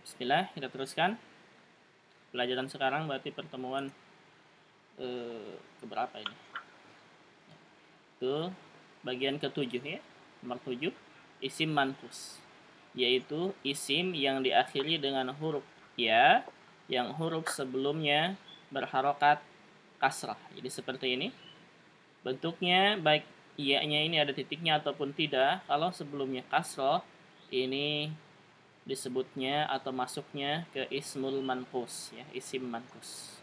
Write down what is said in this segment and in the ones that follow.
Bismillah, kita teruskan. Pelajaran sekarang berarti pertemuan eh, keberapa ini? Itu bagian ketujuh ya, nomor tujuh, isim mankus, yaitu isim yang diakhiri dengan huruf ya, yang huruf sebelumnya berharokat kasrah. Jadi seperti ini. Bentuknya baik iya-nya ini ada titiknya ataupun tidak. Kalau sebelumnya kasrah, ini disebutnya atau masuknya ke ismul mankus ya isim mankus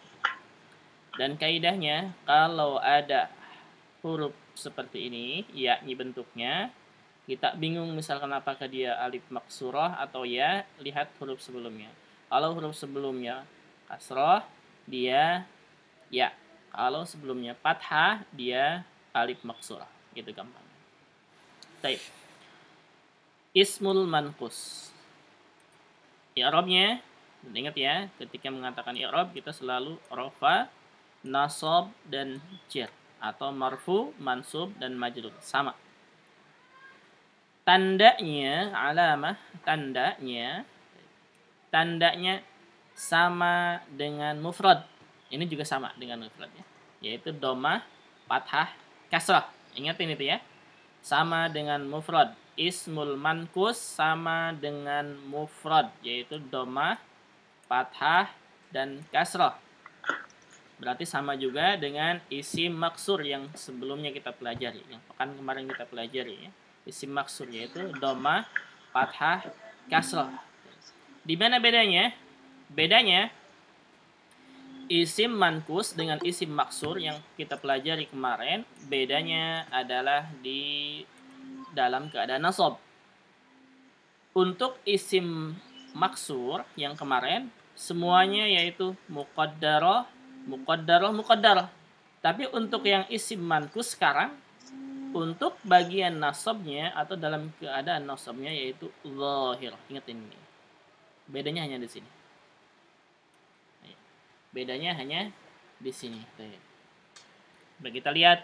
dan kaidahnya kalau ada huruf seperti ini yakni bentuknya kita bingung misalkan apakah dia alif maksurah atau ya lihat huruf sebelumnya. Kalau huruf sebelumnya kasroh dia ya. Kalau sebelumnya fathah dia alif maksurah. Gitu gampang Baik. Ismul mankus i'rabnya. Ingat ya ketika mengatakan i'rab kita selalu rofa nasab dan jar atau marfu mansub dan majrur. Sama. Tandanya alamah tandanya tandanya sama dengan mufrad. Ini juga sama dengan mufrad ya. Yaitu domah fathah kasrah. Ingatin itu ya. Sama dengan mufrad ismul mankus sama dengan mufrad yaitu domah, fathah dan kasrah. Berarti sama juga dengan isim maksur yang sebelumnya kita pelajari, yang pekan kemarin kita pelajari ya. Isim maksur yaitu domah, fathah, kasrah. Di mana bedanya? Bedanya isim mankus dengan isim maksur yang kita pelajari kemarin, bedanya adalah di dalam keadaan nasab. Untuk isim maksur yang kemarin semuanya yaitu muqaddarah, muqaddarah, muqaddarah. Tapi untuk yang isim mankus sekarang untuk bagian nasabnya atau dalam keadaan nasabnya yaitu zahir. Ingat ini. Bedanya hanya di sini. Bedanya hanya di sini. Baik, kita lihat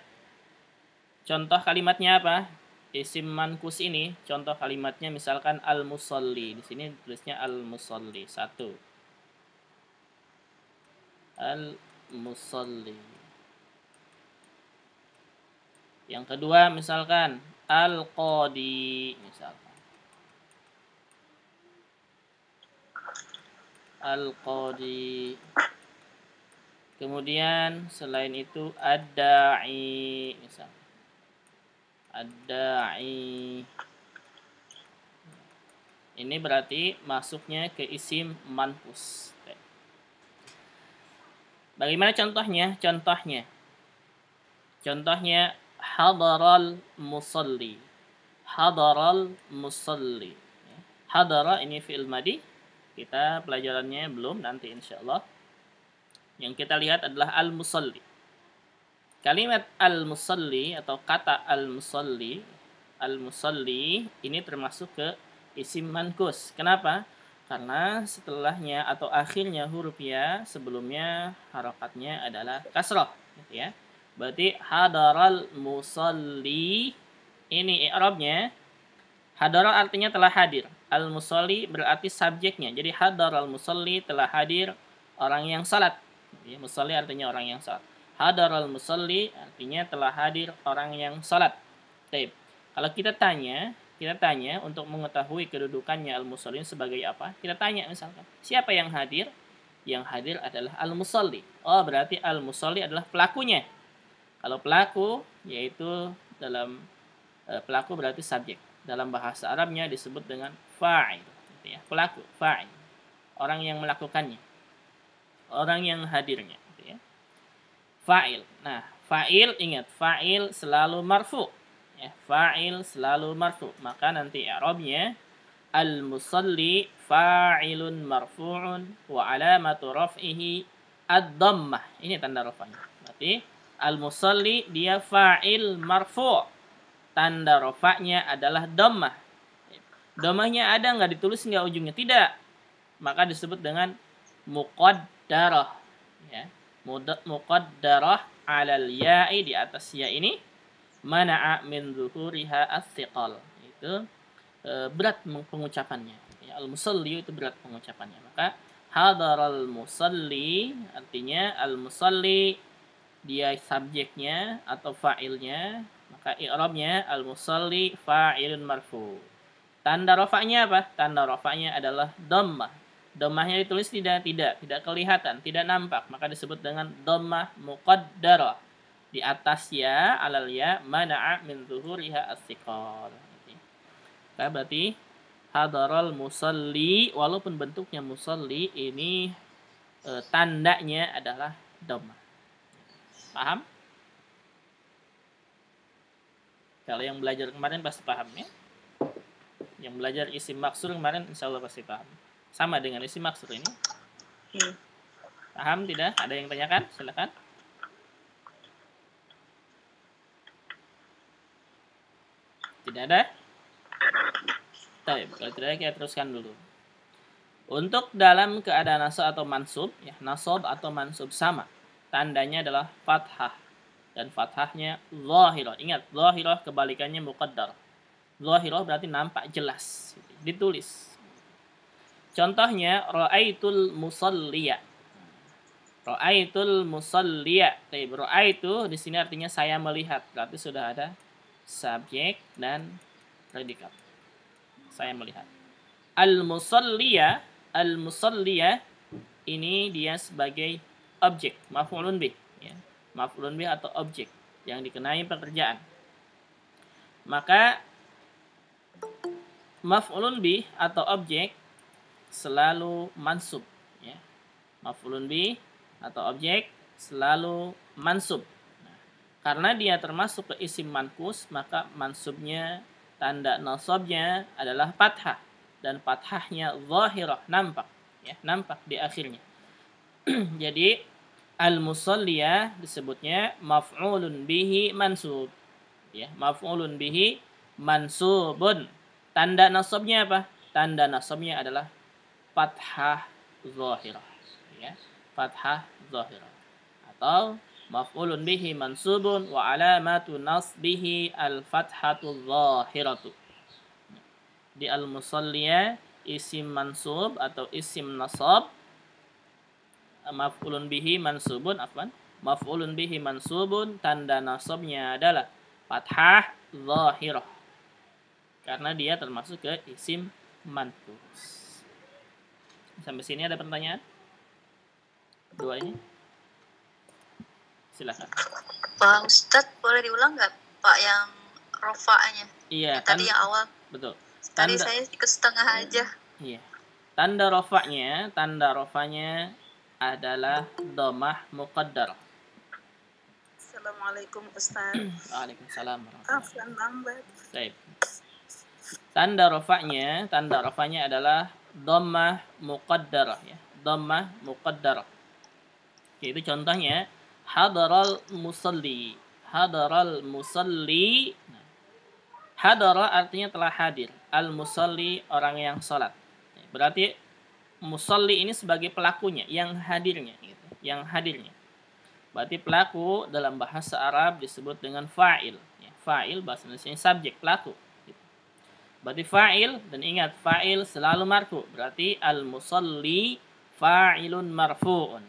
contoh kalimatnya apa? Isim mankus ini contoh kalimatnya misalkan al musalli di sini tulisnya al musalli satu. Al musalli yang kedua misalkan al qadi misalkan. Al qadi kemudian selain itu ad-da'i misalkan ad-da'i. Ini berarti masuknya ke isim manfus. Bagaimana contohnya? Contohnya. Contohnya hadaral musalli. Hadaral musalli. Hadara ini fi'il madi kita pelajarannya belum nanti insyaallah yang kita lihat adalah al musalli Kalimat al-musalli atau kata al-musalli, al-musalli ini termasuk ke isim mankus. Kenapa? Karena setelahnya atau akhirnya huruf ya sebelumnya harokatnya adalah kasroh. Gitu ya. Berarti hadaral musalli ini i'rabnya hadaral artinya telah hadir. Al-musalli berarti subjeknya. Jadi hadaral musalli telah hadir orang yang salat. Ya, musalli artinya orang yang salat hadaral musalli artinya telah hadir orang yang salat. Taib. Kalau kita tanya, kita tanya untuk mengetahui kedudukannya al-musallin sebagai apa? Kita tanya misalkan, siapa yang hadir? Yang hadir adalah al-musalli. Oh, berarti al-musalli adalah pelakunya. Kalau pelaku yaitu dalam uh, pelaku berarti subjek. Dalam bahasa Arabnya disebut dengan fa'il, gitu ya. Pelaku, fa'il. Orang yang melakukannya. Orang yang hadirnya fa'il. Nah, fa'il ingat, fa'il selalu marfu. Ya, fa'il selalu marfu. Maka nanti i'rabnya al-musalli fa'ilun marfu'un wa alamatu raf'ihi ad-dhammah. Ini tanda rafa'nya. Berarti al-musalli dia fa'il marfu'. Tanda rafa'nya adalah dhammah. Dhammahnya ada nggak ditulis nggak ujungnya? Tidak. Maka disebut dengan muqaddarah. Ya muqaddarah alal ya'i di atas ya ini mana'a min zuhuriha as-siqal itu e, berat pengucapannya ya, al-musalli itu berat pengucapannya. Maka hadaral musalli artinya al-musalli dia subjeknya atau fa'ilnya maka i'rabnya al-musalli fa'ilun marfu. Tanda rafa'nya apa? Tanda rafa'nya adalah dhammah. Dhammahnya ditulis tidak tidak tidak kelihatan, tidak nampak, maka disebut dengan dhammah muqaddarah. Di atas ya alal ya mana'a min zuhuriha as-siqal. Nah, berarti hadaral musalli walaupun bentuknya musalli ini e, tandanya adalah dhamma. Paham? Kalau yang belajar kemarin pasti paham ya. Yang belajar isi maksur kemarin insya Allah pasti paham. Sama dengan isi maksur ini. Hmm. Paham tidak? Ada yang tanyakan? Silakan. Tidak ada? Baik, kalau tidak kita teruskan dulu. Untuk dalam keadaan nasab atau mansub, ya, nasab atau mansub sama. Tandanya adalah fathah. Dan fathahnya zahirah. Ingat, zahirah kebalikannya muqaddar. Zahirah berarti nampak jelas. Ditulis. Contohnya, ra'aitul musalliya. Ra'aitul musalliya. Ra'aitu di sini artinya saya melihat. Berarti sudah ada subjek dan predikat saya melihat. Al-musalliya, al-musalliya ini dia sebagai objek, maf'ulun bih, ya. Maf'ulun bih atau objek yang dikenai pekerjaan. Maka maf'ulun bih atau objek selalu mansub, ya. Maf'ulun bih atau objek selalu mansub. Nah, karena dia termasuk ke isim mankus, maka mansubnya tanda nasabnya adalah fathah. Dan fathahnya zahirah nampak ya nampak di akhirnya. Jadi al musalliyah disebutnya maf'ulun bihi mansub. Ya maf'ulun bihi mansubun. Tanda nasabnya apa? Tanda nasabnya adalah fathah zahirah ya. Fathah zahirah. Atau maf'ulun bihi mansubun wa alamatu nasbihi al-fathatu zahiratu. Di al-musalliyah isim mansub atau isim nasab maf'ulun bihi mansubun afwan maf'ulun bihi mansubun tanda nasabnya adalah fathah zahirah. Karena dia termasuk ke isim mantus sampai sini ada pertanyaan dua ini Silakan. Pak Ustadz boleh diulang nggak Pak yang rofanya? Iya. Yang tadi yang awal. Betul. Tanda, tadi saya ikut setengah aja. Iya. Tanda rofanya, tanda rofanya adalah domah muqaddar. Assalamualaikum Ustaz. Waalaikumsalam. lambat. Baik. Tanda rofanya, tanda rofanya adalah domah muqaddarah ya. Domah muqaddarah. Itu contohnya hadaral musalli hadaral musalli hadara artinya telah hadir al musalli orang yang salat berarti musalli ini sebagai pelakunya yang hadirnya gitu. yang hadirnya berarti pelaku dalam bahasa Arab disebut dengan fa'il ya, fa'il bahasa Indonesia subjek pelaku. Berarti fa'il dan ingat fa'il selalu marfu berarti al musalli fa'ilun marfu'un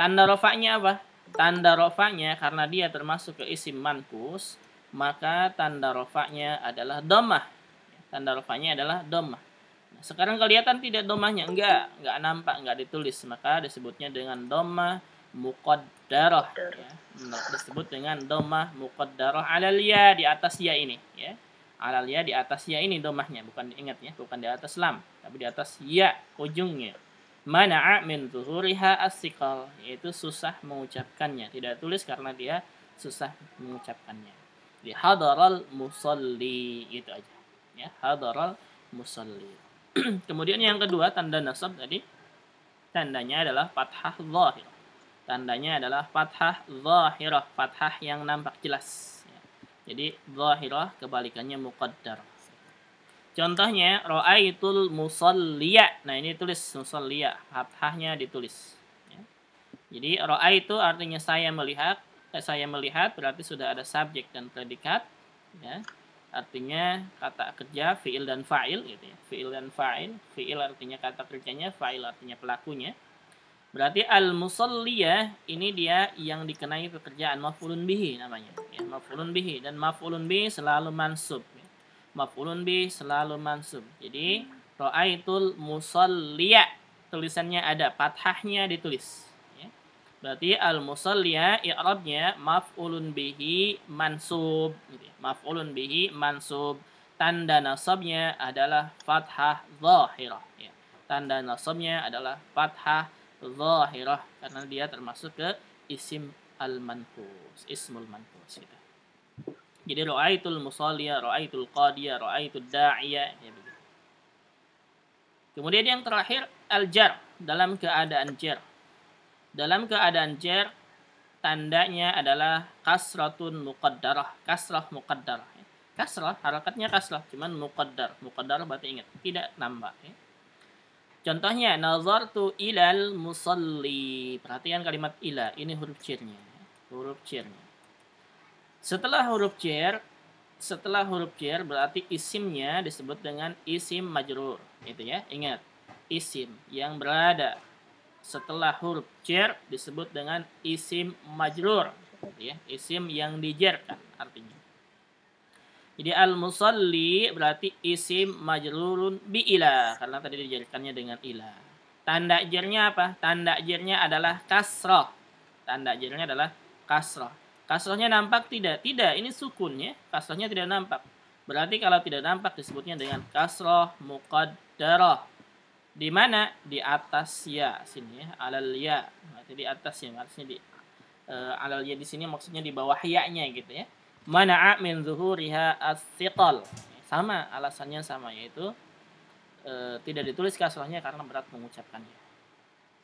tanda rofaknya apa Tanda rofaknya karena dia termasuk ke isim mankus, maka tanda rofaknya adalah domah. Tanda rofaknya adalah domah. Nah, sekarang kelihatan tidak domahnya, enggak, enggak nampak, enggak ditulis, maka disebutnya dengan domah muqaddarah ya. disebut dengan domah muqaddarah alal ya di atas ya ini ya. Alal ya di atas ya ini domahnya, bukan diingat ya, bukan di atas lam, tapi di atas ya ujungnya. Mana'a min zuhuriha asikal yaitu susah mengucapkannya. Tidak tulis karena dia susah mengucapkannya. Di hadaral musalli itu aja. Ya hadaral musalli. Kemudian yang kedua tanda nasab tadi tandanya adalah fathah zahir. Tandanya adalah fathah zahirah fathah yang nampak jelas. Jadi zahirah kebalikannya muqaddar Contohnya ra'aitul musalliya. Nah, ini tulis musalliya, fathahnya ditulis. Ya. Jadi itu artinya saya melihat, eh, saya melihat berarti sudah ada subjek dan predikat, ya. artinya kata kerja fiil dan fa'il gitu ya. Fiil dan fa'il, fiil artinya kata kerjanya, fa'il artinya pelakunya. Berarti al-musalliyah ini dia yang dikenai pekerjaan maf'ulun bihi namanya. Ya, maf'ulun bihi dan maf'ulun bihi selalu mansub. Maf'ulun bihi selalu mansub. Jadi ra'aitul musalliya tulisannya ada fathahnya ditulis. Ya. Berarti al-musalliya i'rabnya maf'ulun bihi mansub. Gitu ya. Maf'ulun bihi mansub. Tanda nasabnya adalah fathah zahirah. Ya. Tanda nasabnya adalah fathah zahirah karena dia termasuk ke isim al-manfus, ismul manfus gitu. Jadi ra'aitul musalliya, ra'aitul qadiya, ra'aitul da'iya ya begitu. Kemudian yang terakhir al-jar dalam keadaan jar. Dalam keadaan jar tandanya adalah kasratun muqaddarah, kasrah muqaddarah. Kasrah harakatnya kasrah, cuman muqaddar. Muqaddar berarti ingat, tidak nambah ya. Contohnya nazartu ilal musalli. Perhatikan kalimat ila, ini huruf cernya. Huruf cernya. Setelah huruf cer, setelah huruf cer berarti isimnya disebut dengan isim majrur. Itu ya, ingat. Isim yang berada setelah huruf cer disebut dengan isim majrur. Gitu ya, isim yang dijerkan artinya. Jadi al-musalli berarti isim majrurun bi ila karena tadi dijadikannya dengan ila. Tanda jernya apa? Tanda jernya adalah kasroh. Tanda jernya adalah kasroh. Kasrohnya nampak tidak? Tidak, ini sukun ya. Kasrohnya tidak nampak. Berarti kalau tidak nampak disebutnya dengan kasroh muqaddarah. Di mana? Di atas ya sini ya, alal ya. Berarti di atas ya, maksudnya di uh, alal ya di sini maksudnya di bawah ya-nya gitu ya mana'a min zuhuriha as-siqal. Sama alasannya sama yaitu e, tidak ditulis kasrahnya karena berat mengucapkannya.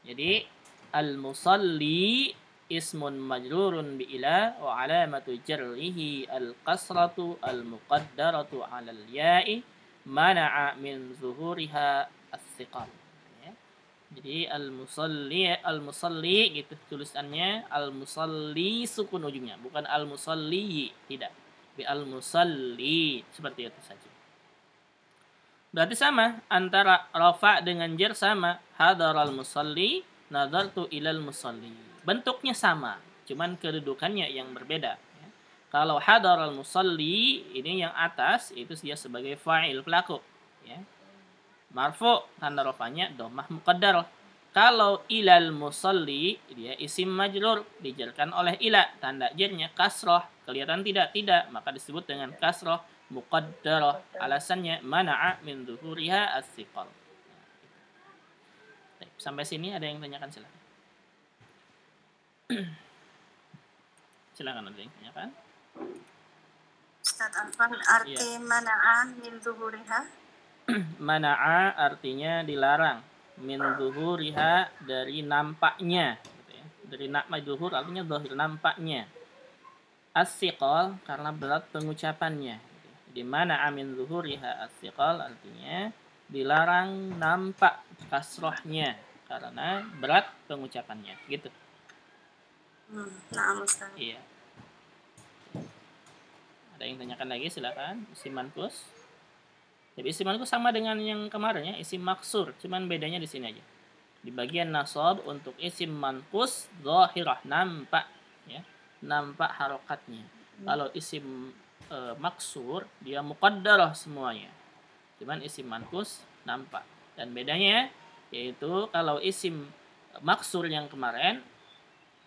Jadi al-musalli ismun majrurun bi ila wa alamatu jarrihi al-kasratu al-muqaddaratu 'ala al-ya'i mana'a min zuhuriha as-siqal. Jadi al-musalli al-musalli gitu tulisannya al-musalli sukun ujungnya, bukan al-musalli, tidak. Bi al-musalli seperti itu saja. Berarti sama antara rafa dengan jar sama. Hadaral musalli nadartu ilal musalli. Bentuknya sama, cuman kedudukannya yang berbeda. Ya. Kalau hadaral musalli ini yang atas itu dia sebagai fa'il pelaku. Ya marfu tanda rofanya domah muqaddar. Kalau ilal musalli dia isim majrur dijarkan oleh ila tanda jarnya kasroh. Kelihatan tidak? Tidak. Maka disebut dengan kasroh muqaddarah alasannya mana'a min zuhuriha as-siqal. Sampai sini ada yang tanyakan? Silakan. Silakan ada yang tanyakan? Ustaz Afan arti ya. mana'a min zuhuriha mana'a artinya dilarang. Min zuhuriha dari nampaknya. Gitu ya. dari nak zuhur artinya zahir nampaknya. Asiqal karena berat pengucapannya. Gitu. di mana amin zuhuriha asiqal artinya dilarang nampak kasrohnya karena berat pengucapannya. Gitu. Hmm, nah iya. Ada yang tanyakan lagi? Silakan. Siman plus jadi isim itu sama dengan yang kemarin ya, isim maksur, cuman bedanya di sini aja. Di bagian nasab untuk isim manqus zahirah nampak ya, nampak harokatnya. Hmm. Kalau isim e, maksur dia muqaddarah semuanya. Cuman isim manqus nampak. Dan bedanya yaitu kalau isim maksur yang kemarin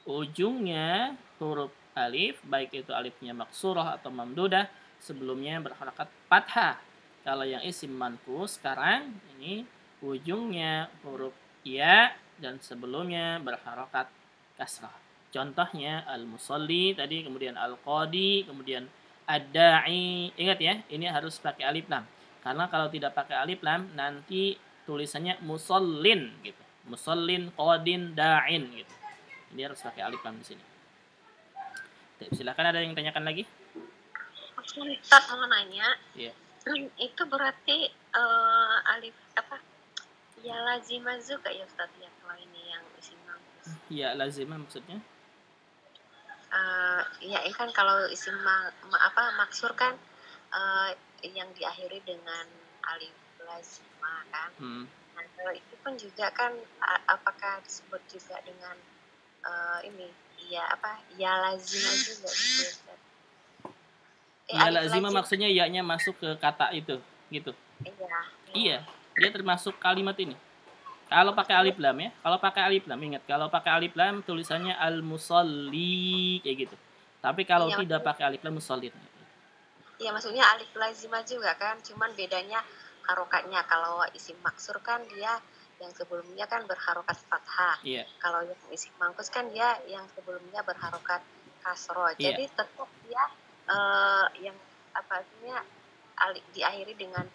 ujungnya huruf alif baik itu alifnya maksurah atau mamdudah sebelumnya berharakat fathah kalau yang isim manfu sekarang ini ujungnya huruf ya dan sebelumnya berharokat kasrah. Contohnya al-musalli tadi, kemudian al-qadi, kemudian ad-da'i. Ingat ya, ini harus pakai alif lam. Karena kalau tidak pakai alif lam nanti tulisannya musallin gitu. Musallin, qadin, da'in gitu. Ini harus pakai alif lam di sini. Silakan ada yang tanyakan lagi? Ustaz mau nanya. Iya itu berarti uh, alif apa ya lazimah juga ya Ustaz ya kalau ini yang isim manqus ya lazimah maksudnya uh, ya kan kalau isim ma, ma, apa maksur kan uh, yang diakhiri dengan alif lazimah kan. Hmm. Nah, kalau itu pun juga kan apakah disebut juga dengan uh, ini ya apa ya lazimah juga gitu. Ya lazimah maksudnya ya-nya masuk ke kata itu gitu. Iya. Iya, dia termasuk kalimat ini. Kalau pakai alif lam ya, kalau pakai alif lam ingat, kalau pakai alif lam tulisannya al musalli kayak gitu. Tapi kalau iya, tidak pakai alif lam musallin. Iya, maksudnya alif lazimah juga kan, cuman bedanya harokatnya. Kalau isim maksur kan dia yang sebelumnya kan berharokat fathah. Iya. Kalau yang isim mangkus kan dia yang sebelumnya berharokat kasro. Iya. Jadi tetap dia uh, yang apa artinya alif diakhiri dengan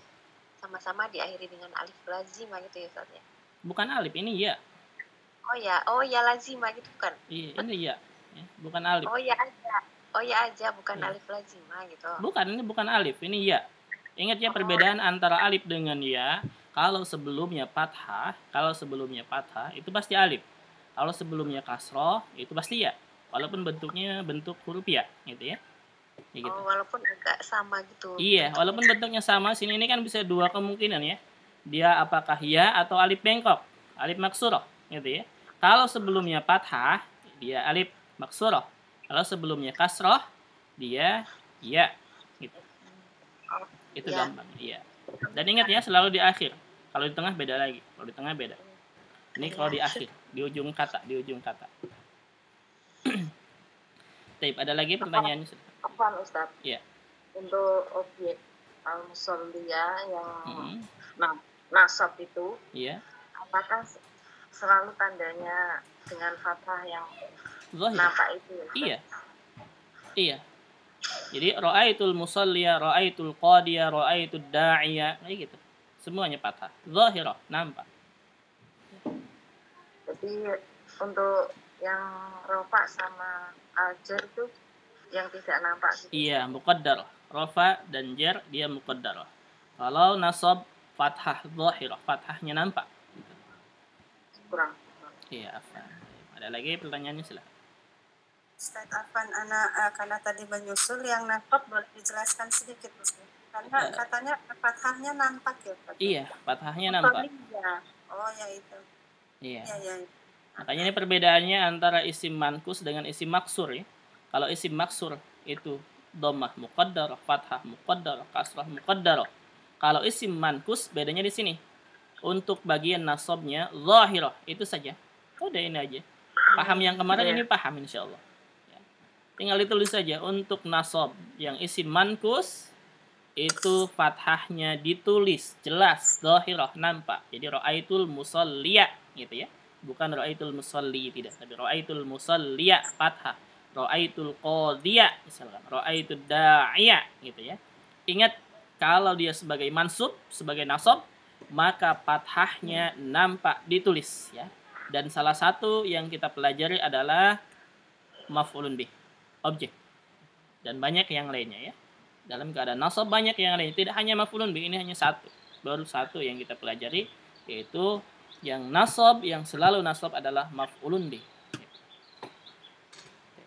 sama-sama diakhiri dengan alif lazimah gitu ya Ustaz ya. Bukan alif, ini ya. Oh ya, oh ya lazimah gitu kan. Iya, ini ya. ya. Bukan alif. Oh ya aja. Oh ya aja, bukan ya. alif lazimah gitu. Bukan, ini bukan alif, ini ya. Ingat ya oh. perbedaan antara alif dengan ya. Kalau sebelumnya fathah, kalau sebelumnya fathah itu pasti alif. Kalau sebelumnya kasroh itu pasti ya. Walaupun bentuknya bentuk huruf ya, gitu ya. Ya gitu. Oh, walaupun agak sama gitu. Iya, walaupun bentuknya sama, sini ini kan bisa dua kemungkinan ya. Dia apakah ya atau alif bengkok, alif maksuroh, gitu ya. Kalau sebelumnya fathah, dia alif maksuroh. Kalau sebelumnya kasroh, dia ya, gitu. Oh, Itu ya. gampang, iya. Dan ingat ya, selalu di akhir. Kalau di tengah beda lagi. Kalau di tengah beda. Ini kalau di akhir, di ujung kata, di ujung kata. Tape, ada lagi pertanyaan? Afwan Ustaz. Iya. Untuk objek al musalliya yang hmm. nah, nasab itu, iya. apakah selalu tandanya dengan fathah yang Zahir. nampak itu? Ya? Iya. Iya. Jadi ra'aitul musalliya, ra'aitul qadiya, ra'aitul da'iya, kayak gitu. Semuanya patah. Zahirah, nampak. Jadi untuk yang rofa sama ajar itu yang tidak nampak gitu. Iya, muqaddar. Rafa dan jar dia muqaddar. Kalau nasab fathah zahirah, fathahnya nampak. Kurang. Iya, Afan. Ada lagi pertanyaannya silahkan. Ustaz Afan, anak uh, karena tadi menyusul yang nasab boleh dijelaskan sedikit Ustaz. Karena uh, katanya fathahnya nampak ya. Fathah. Iya, fathahnya nampak. Oh ya itu. Iya. Iya, iya. Makanya ini perbedaannya antara isim mankus dengan isim maksur ya. Kalau isim maksur itu domah muqaddar, fathah muqaddar, kasrah muqaddar. Kalau isim mankus bedanya di sini. Untuk bagian nasabnya zahirah itu saja. Udah ini aja. Paham yang kemarin ini paham insya Allah. Ya. Tinggal ditulis saja untuk nasab yang isim mankus itu fathahnya ditulis jelas zahirah nampak. Jadi ra'aitul musalliya gitu ya. Bukan ra'aitul musalli tidak, tapi ra'aitul musalliya fathah Ra'aitul qadhiya misalkan, ra'aitud da'iya gitu ya. Ingat kalau dia sebagai mansub, sebagai nasab, maka fathahnya nampak ditulis ya. Dan salah satu yang kita pelajari adalah maf'ulun bih, objek. Dan banyak yang lainnya ya. Dalam keadaan nasab banyak yang lain, tidak hanya maf'ulun bih, ini hanya satu. Baru satu yang kita pelajari yaitu yang nasab yang selalu nasab adalah maf'ulun bih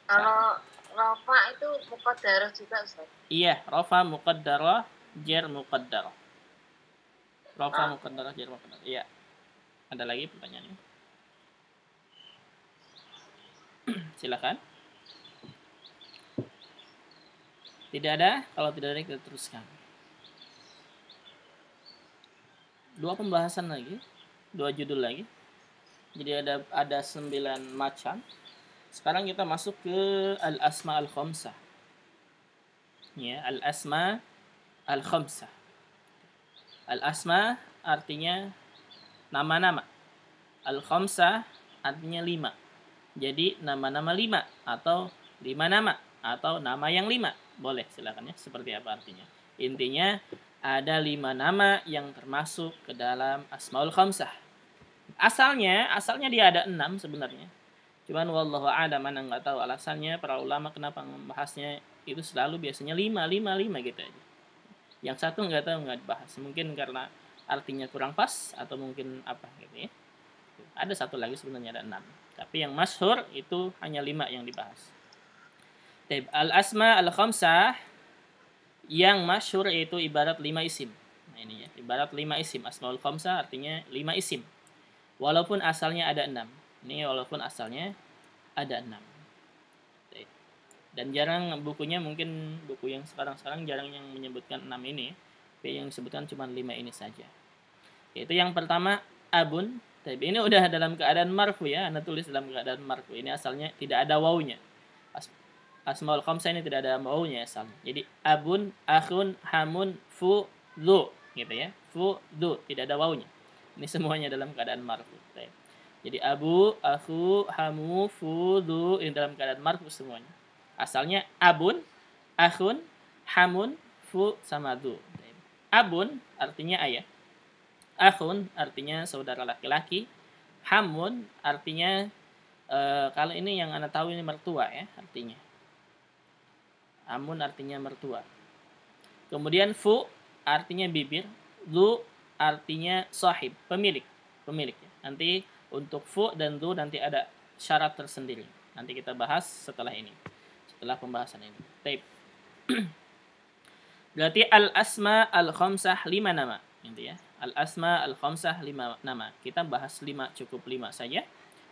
kalau rofa itu muqaddarah juga Ustaz? Iya, rofa muqaddarah, jer muqaddarah. Rofa ah. muqaddarah, jer muqaddarah. Iya. Ada lagi pertanyaannya? Silakan. Tidak ada? Kalau tidak ada kita teruskan. Dua pembahasan lagi, dua judul lagi. Jadi ada ada sembilan macam sekarang kita masuk ke al-asma al-khamsah. Ya, al-asma al-khamsah. Al-asma artinya nama-nama. Al-khamsah artinya lima. Jadi nama-nama lima atau lima nama atau nama yang lima. Boleh silakan ya. Seperti apa artinya? Intinya ada lima nama yang termasuk ke dalam asmaul khamsah. Asalnya, asalnya dia ada enam sebenarnya Cuman wallahu a'lam mana nggak tahu alasannya para ulama kenapa membahasnya itu selalu biasanya lima lima lima gitu aja. Yang satu nggak tahu nggak dibahas. Mungkin karena artinya kurang pas atau mungkin apa gitu ya. Ada satu lagi sebenarnya ada enam. Tapi yang masyhur itu hanya lima yang dibahas. Al asma al khamsah yang masyhur yaitu ibarat lima isim. Nah ini ya, ibarat lima isim. Asmaul khamsah artinya lima isim. Walaupun asalnya ada enam. Ini walaupun asalnya ada enam. Dan jarang bukunya mungkin buku yang sekarang-sekarang jarang yang menyebutkan enam ini. Tapi yang disebutkan cuma lima ini saja. Yaitu yang pertama abun. Tapi ini udah dalam keadaan marfu ya. Anda tulis dalam keadaan marfu. Ini asalnya tidak ada wawunya. As Asmaul khamsah ini tidak ada wawunya asalnya. Jadi abun, akhun, hamun, fu, dhu gitu ya. Fu, dhu tidak ada wawunya. Ini semuanya dalam keadaan marfu. Jadi abu, aku, hamu, fu, dhu ini dalam keadaan marfu semuanya. Asalnya abun, akhun, hamun, fu sama dhu. Abun artinya ayah. Akhun artinya saudara laki-laki. Hamun artinya e, kalau ini yang anda tahu ini mertua ya artinya. Amun artinya mertua. Kemudian fu artinya bibir. Lu artinya sahib, pemilik. Pemilik ya. Nanti untuk fu dan du nanti ada syarat tersendiri. Nanti kita bahas setelah ini. Setelah pembahasan ini. Tape. Berarti al-asma al-khamsah lima nama. Gitu ya Al-asma al-khamsah lima nama. Kita bahas lima cukup lima saja.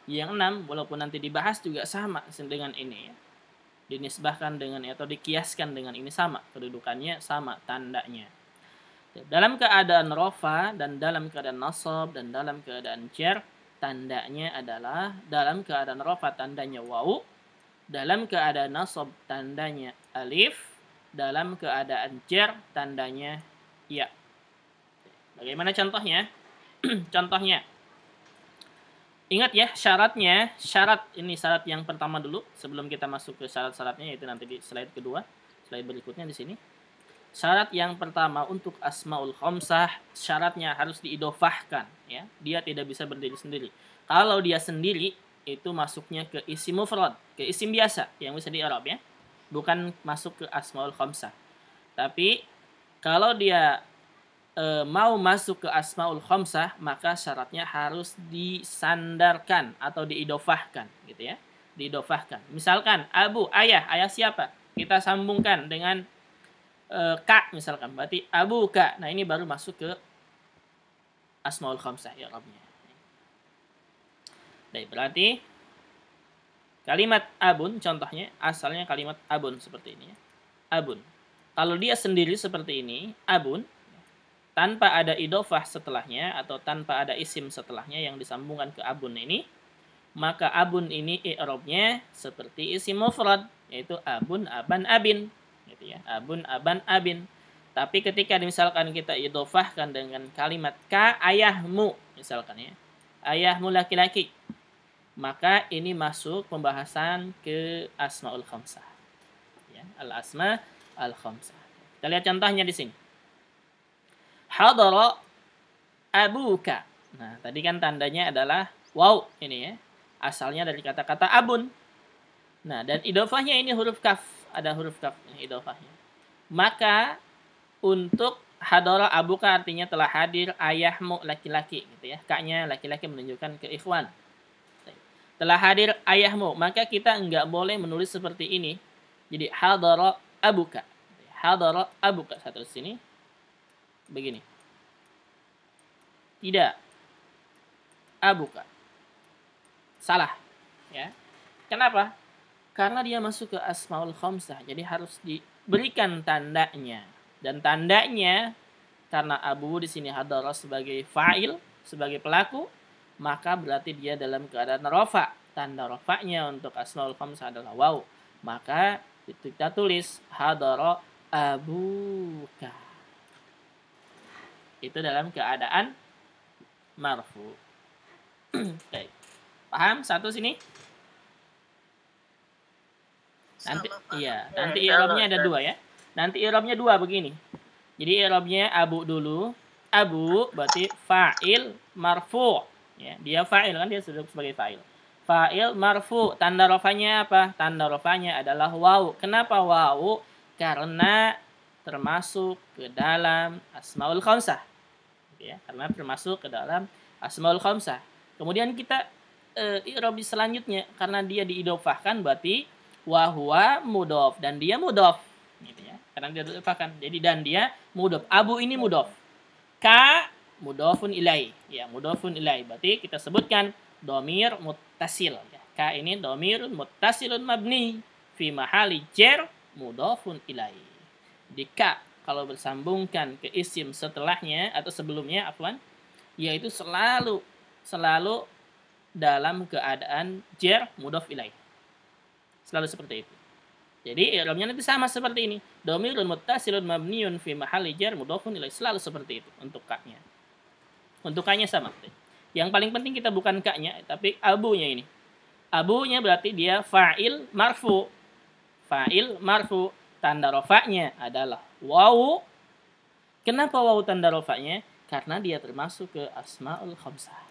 Yang enam walaupun nanti dibahas juga sama dengan ini ya. Dinisbahkan dengan atau dikiaskan dengan ini sama kedudukannya sama tandanya. Dalam keadaan rofa dan dalam keadaan nasab dan dalam keadaan jar tandanya adalah dalam keadaan rofa tandanya wawu, dalam keadaan nasab tandanya alif, dalam keadaan jar tandanya ya. Bagaimana contohnya? contohnya. Ingat ya syaratnya, syarat ini syarat yang pertama dulu sebelum kita masuk ke syarat-syaratnya yaitu nanti di slide kedua, slide berikutnya di sini. Syarat yang pertama untuk asmaul khamsah syaratnya harus diidofahkan ya. Dia tidak bisa berdiri sendiri. Kalau dia sendiri itu masuknya ke isim mufrad, ke isim biasa yang bisa di Arab ya. Bukan masuk ke asmaul khamsah. Tapi kalau dia e, mau masuk ke asmaul khamsah maka syaratnya harus disandarkan atau diidofahkan gitu ya diidofahkan misalkan abu ayah ayah siapa kita sambungkan dengan e, kak misalkan berarti abu kak nah ini baru masuk ke asmaul khamsah ya Rabbnya Baik, berarti kalimat abun contohnya asalnya kalimat abun seperti ini ya. Abun. Kalau dia sendiri seperti ini, abun tanpa ada idofah setelahnya atau tanpa ada isim setelahnya yang disambungkan ke abun ini, maka abun ini i'rabnya seperti isim mufrad yaitu abun aban abin gitu ya. Abun aban abin. Tapi ketika misalkan kita idofahkan dengan kalimat ka ayahmu misalkan ya. Ayahmu laki-laki. Maka ini masuk pembahasan ke asmaul khamsah. Ya, al asma al khamsah. Kita lihat contohnya di sini hadara abuka. Nah, tadi kan tandanya adalah wow ini ya. Asalnya dari kata-kata abun. Nah, dan idofahnya ini huruf kaf. Ada huruf kaf idofahnya. Maka untuk hadara abuka artinya telah hadir ayahmu laki-laki gitu ya. Kaknya laki-laki menunjukkan ke ikhwan. Telah hadir ayahmu, maka kita enggak boleh menulis seperti ini. Jadi hadara abuka. Hadara abuka satu sini begini. Tidak. Abuka. Salah. Ya. Kenapa? Karena dia masuk ke asmaul khamsah. Jadi harus diberikan tandanya. Dan tandanya karena abu di sini hadara sebagai fa'il, sebagai pelaku, maka berarti dia dalam keadaan rofa. Tanda rofaknya untuk asmaul khamsah adalah waw. Maka kita tulis hadara abuka itu dalam keadaan marfu. Baik. Paham satu sini? Nanti iya, nanti i'rabnya ada dua ya. Nanti i'rabnya dua begini. Jadi i'rabnya abu dulu. Abu berarti fa'il marfu. Ya, dia fa'il kan dia sudah sebagai fa'il. Fa'il marfu. Tanda rofanya apa? Tanda rofanya adalah waw. Kenapa waw? Karena termasuk ke dalam asmaul khamsah ya karena termasuk ke dalam asmaul khamsah kemudian kita e, i'rab selanjutnya karena dia diidofahkan berarti wahwa mudof dan dia mudof gitu ya karena dia diidofahkan. Jadi dan dia mudof. Abu ini mudof. Ka mudofun ilai. Ya, mudofun ilai. Berarti kita sebutkan domir muttasil. Ya. Ka ini domir muttasilun mabni fi mahali jer mudofun ilai. Di ka kalau bersambungkan ke isim setelahnya atau sebelumnya afwan yaitu selalu selalu dalam keadaan jer mudof ilai. Selalu seperti itu. Jadi i'rabnya nanti sama seperti ini. Dhamirun muttasilun mabniun fi mahalli jar mudhofun ilai. Selalu seperti itu untuk kaknya. Untuk kaknya sama. Yang paling penting kita bukan kaknya, tapi abunya ini. Abunya berarti dia fa'il marfu. Fa'il marfu. Tanda rofaknya adalah wawu. Kenapa wawu tanda rofaknya? Karena dia termasuk ke asma'ul khamsah.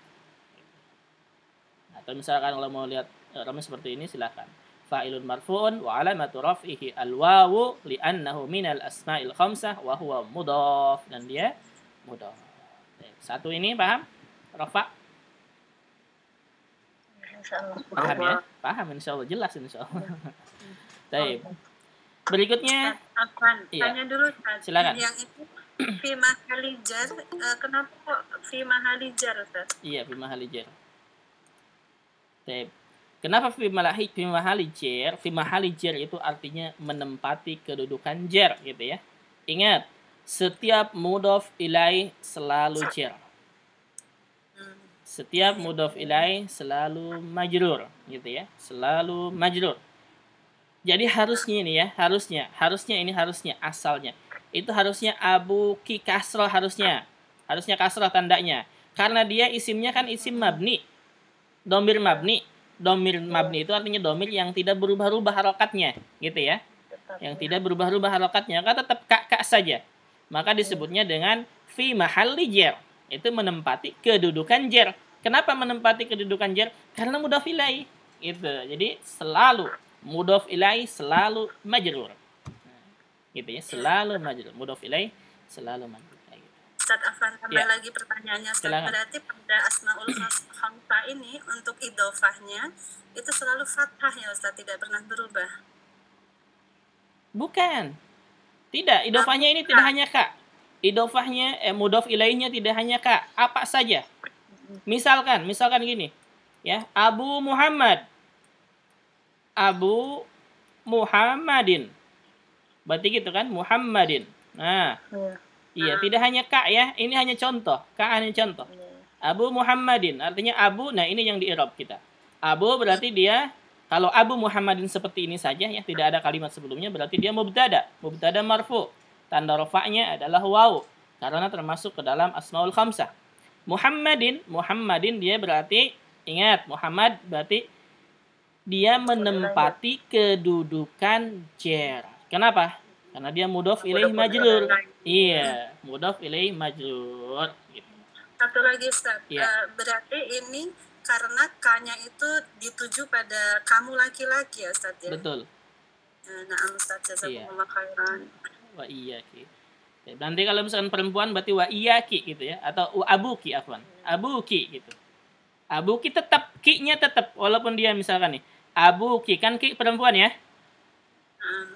Atau misalkan kalau mau lihat ramai seperti ini silahkan fa'ilun marfu'un wa alamatu raf'ihi al-wawu li'annahu minal asma'il khamsah wa huwa mudhaf dan dia mudhaf. Satu ini paham? Rafa? Paham ya? Paham insyaallah jelas insyaallah. Baik. Berikutnya Afan, iya. tanya dulu Ustaz. Silakan. Yang itu fi mahalijar uh, kenapa kok fi mahalijar Ustaz? Iya, fi mahalijar. Baik. Kenapa fi malahi fi jer? Fi jer itu artinya menempati kedudukan jer gitu ya. Ingat, setiap mudhof ilai selalu jer. Setiap mudhof ilai selalu majrur gitu ya. Selalu majrur. Jadi harusnya ini ya, harusnya, harusnya ini harusnya asalnya. Itu harusnya abu ki kasroh harusnya. Harusnya kasroh tandanya. Karena dia isimnya kan isim mabni. Domir mabni domir mabni itu artinya domir yang tidak berubah-ubah harokatnya gitu ya. Yang tidak berubah-ubah harokatnya maka tetap kak-kak saja. Maka disebutnya dengan fi mahalli jer itu menempati kedudukan jer. Kenapa menempati kedudukan jer? Karena mudhof ilai itu jadi selalu mudhof ilai selalu majrur. Gitu ya selalu majrur. Mudhof ilai selalu majrur Ustaz Afan tambah ya. lagi pertanyaannya Ustaz. Silakan. Berarti pada Asmaul Khamsah ini untuk idofahnya itu selalu fathah ya Ustaz, tidak pernah berubah. Bukan. Tidak, idofahnya ini tidak hanya kak. Idofahnya eh, mudof ilainya tidak hanya kak, apa saja. Misalkan, misalkan gini, ya, Abu Muhammad. Abu Muhammadin. Berarti gitu kan, Muhammadin. Nah, ya. Iya, tidak hanya kak ya, ini hanya contoh. Kak hanya contoh. Iya. Abu Muhammadin, artinya Abu, nah ini yang di Arab kita. Abu berarti dia, kalau Abu Muhammadin seperti ini saja ya, tidak ada kalimat sebelumnya, berarti dia mubtada. Mubtada marfu. Tanda rofaknya adalah waw. Karena termasuk ke dalam asmaul khamsah. Muhammadin, Muhammadin dia berarti, ingat, Muhammad berarti dia menempati kedudukan jer. Kenapa? Karena dia mudof ilaih majrur. Iya, mudof ilaih majrur. Gitu. Satu lagi Ustaz, ya. uh, berarti ini karena kanya itu dituju pada kamu laki-laki ya Ustaz ya? Betul. Nah, Ustaz, jazakumullah iya. khairan. Wa iya ki. Nanti kalau misalkan perempuan berarti wa iya ki gitu ya atau abu ki afwan. Abu ki gitu. Abu ki tetap ki-nya tetap walaupun dia misalkan nih abu ki kan ki perempuan ya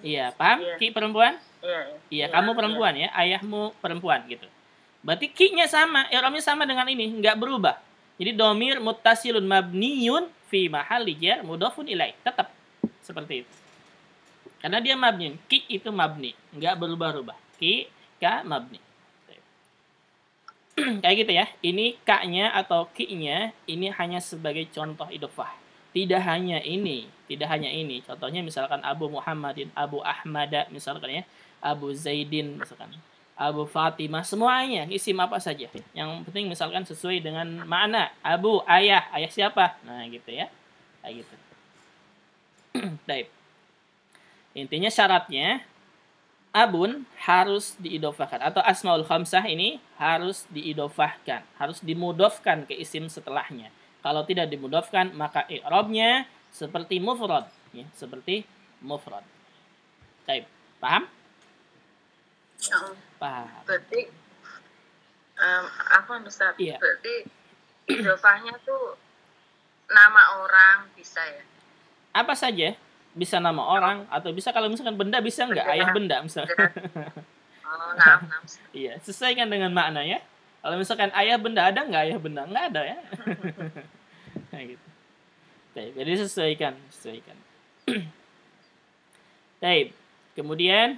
Iya, paham? Iya. Ki perempuan? Iya, iya. Iya, kamu perempuan iya. ya, ayahmu perempuan gitu. Berarti ki-nya sama, i'rabnya sama dengan ini, nggak berubah. Jadi domir mutasilun mabniyun fi mahalli jar mudhafun ilaih. Tetap seperti itu. Karena dia mabni. Ki itu mabni, nggak berubah-ubah. Ki ka mabni. Kayak gitu ya. Ini ka-nya atau ki-nya ini hanya sebagai contoh idofah tidak hanya ini, tidak hanya ini. Contohnya misalkan Abu Muhammadin, Abu Ahmada misalkan ya, Abu Zaidin misalkan, Abu Fatimah, semuanya isim apa saja. Yang penting misalkan sesuai dengan mana. Abu ayah, ayah siapa? Nah, gitu ya. Kayak gitu. Baik. Intinya syaratnya abun harus diidofahkan atau asmaul khamsah ini harus diidofahkan, harus dimudofkan ke isim setelahnya. Kalau tidak dimudafkan maka i'rabnya seperti mufrad ya, seperti mufrad. Baik, paham? Paham. Berarti um, apa Ustaz? Iya. Berarti idofahnya tuh nama orang bisa ya? Apa saja? bisa nama orang atau bisa kalau misalkan benda bisa nggak ayah benda misalnya oh, nah, nah. iya sesuaikan dengan makna ya kalau misalkan ayah benda ada nggak ayah benda nggak ada ya nah, gitu jadi sesuaikan sesuaikan Baik. Kemudian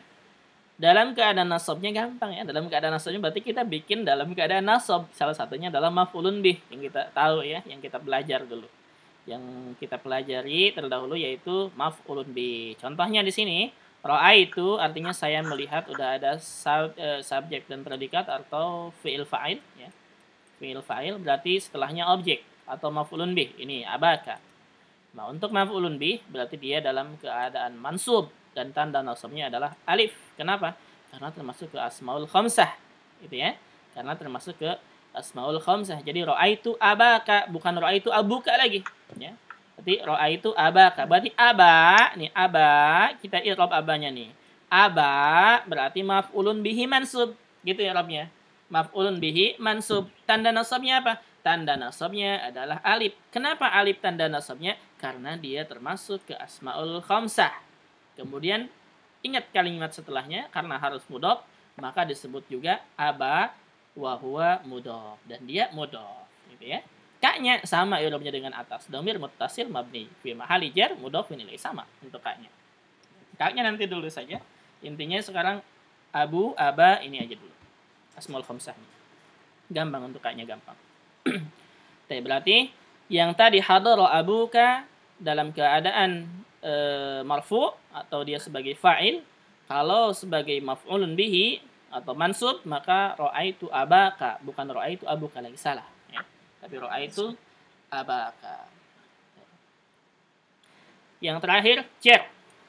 dalam keadaan nasabnya gampang ya. Dalam keadaan nasabnya berarti kita bikin dalam keadaan nasab. Salah satunya adalah maf'ulun bih yang kita tahu ya, yang kita belajar dulu. Yang kita pelajari terdahulu yaitu maf'ulun bih. Contohnya di sini roa itu artinya saya melihat udah ada sub, uh, subjek dan predikat atau fi'il fa'il ya. Fi'il fa'il berarti setelahnya objek atau maf'ulun bih. Ini abaka. Nah, untuk maf'ulun bih berarti dia dalam keadaan mansub dan tanda nasabnya adalah alif. Kenapa? Karena termasuk ke asmaul khamsah. Gitu ya. Karena termasuk ke asmaul khamsah. Jadi roa itu abaka, bukan roa itu abuka lagi. Ya. Berarti roa itu abaka. Berarti aba, nih aba, kita irob abanya nih. Aba berarti maf'ulun bihi mansub. Gitu ya robnya. Maf'ulun bihi mansub. Tanda nasabnya apa? Tanda nasabnya adalah alif. Kenapa alif tanda nasabnya? Karena dia termasuk ke asmaul khamsah. Kemudian ingat kalimat setelahnya karena harus mudhof maka disebut juga aba wa huwa dan dia mudhof gitu ya. Kaknya sama i'rabnya dengan atas. Domir muttasil mabni fi mahali jar mudhof nilai sama untuk kaknya. Kaknya nanti dulu saja. Intinya sekarang abu, aba ini aja dulu. Asmaul khamsahnya. Gampang untuk kaknya gampang. Tapi berarti yang tadi hadara abuka dalam keadaan e, marfu atau dia sebagai fa'il kalau sebagai maf'ulun bihi atau mansub maka itu abaka bukan itu abuka lagi salah tapi itu abaka. Yang terakhir cer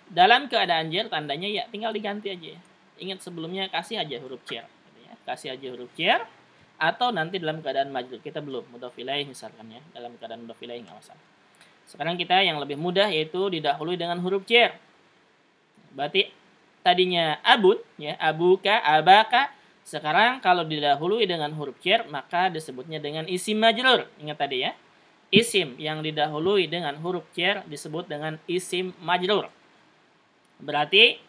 dalam keadaan cer tandanya ya tinggal diganti aja. Ingat sebelumnya kasih aja huruf cer kasih aja huruf cer atau nanti dalam keadaan majul kita belum mudhof misalkan ya. Dalam keadaan mudhof nggak masalah. Sekarang kita yang lebih mudah yaitu didahului dengan huruf cer. Berarti tadinya abun, ya, abuka, abaka. Sekarang kalau didahului dengan huruf cer, maka disebutnya dengan isim majrur. Ingat tadi ya. Isim yang didahului dengan huruf cer disebut dengan isim majrur. Berarti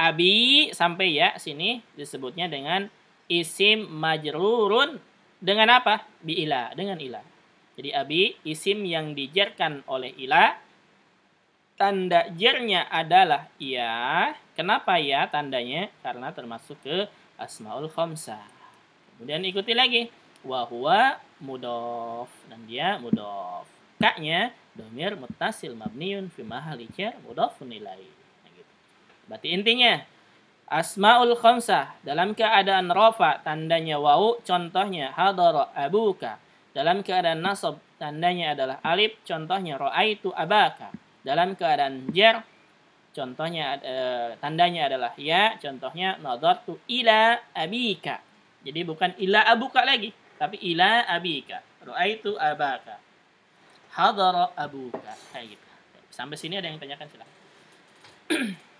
abi sampai ya sini disebutnya dengan isim majrurun dengan apa? Bi ila, dengan ila. Jadi abi isim yang dijerkan oleh ila tanda jernya adalah iya. Kenapa ya tandanya? Karena termasuk ke asmaul khamsah. Kemudian ikuti lagi wahwa mudof dan dia mudof. Kaknya domir mutasil mabniun fi mahali jar mudofun nilai. Nah, gitu. Berarti intinya Asmaul khamsah dalam keadaan rofa tandanya wau contohnya hadara abuka dalam keadaan nasab tandanya adalah alif, contohnya ro'aitu abaka. Dalam keadaan jar contohnya e, tandanya adalah ya, contohnya nadartu ila abika. Jadi bukan ila abuka lagi, tapi ila abika. Ro'aitu abaka. Hadara abuka. Kayak gitu. Sampai sini ada yang tanyakan silahkan.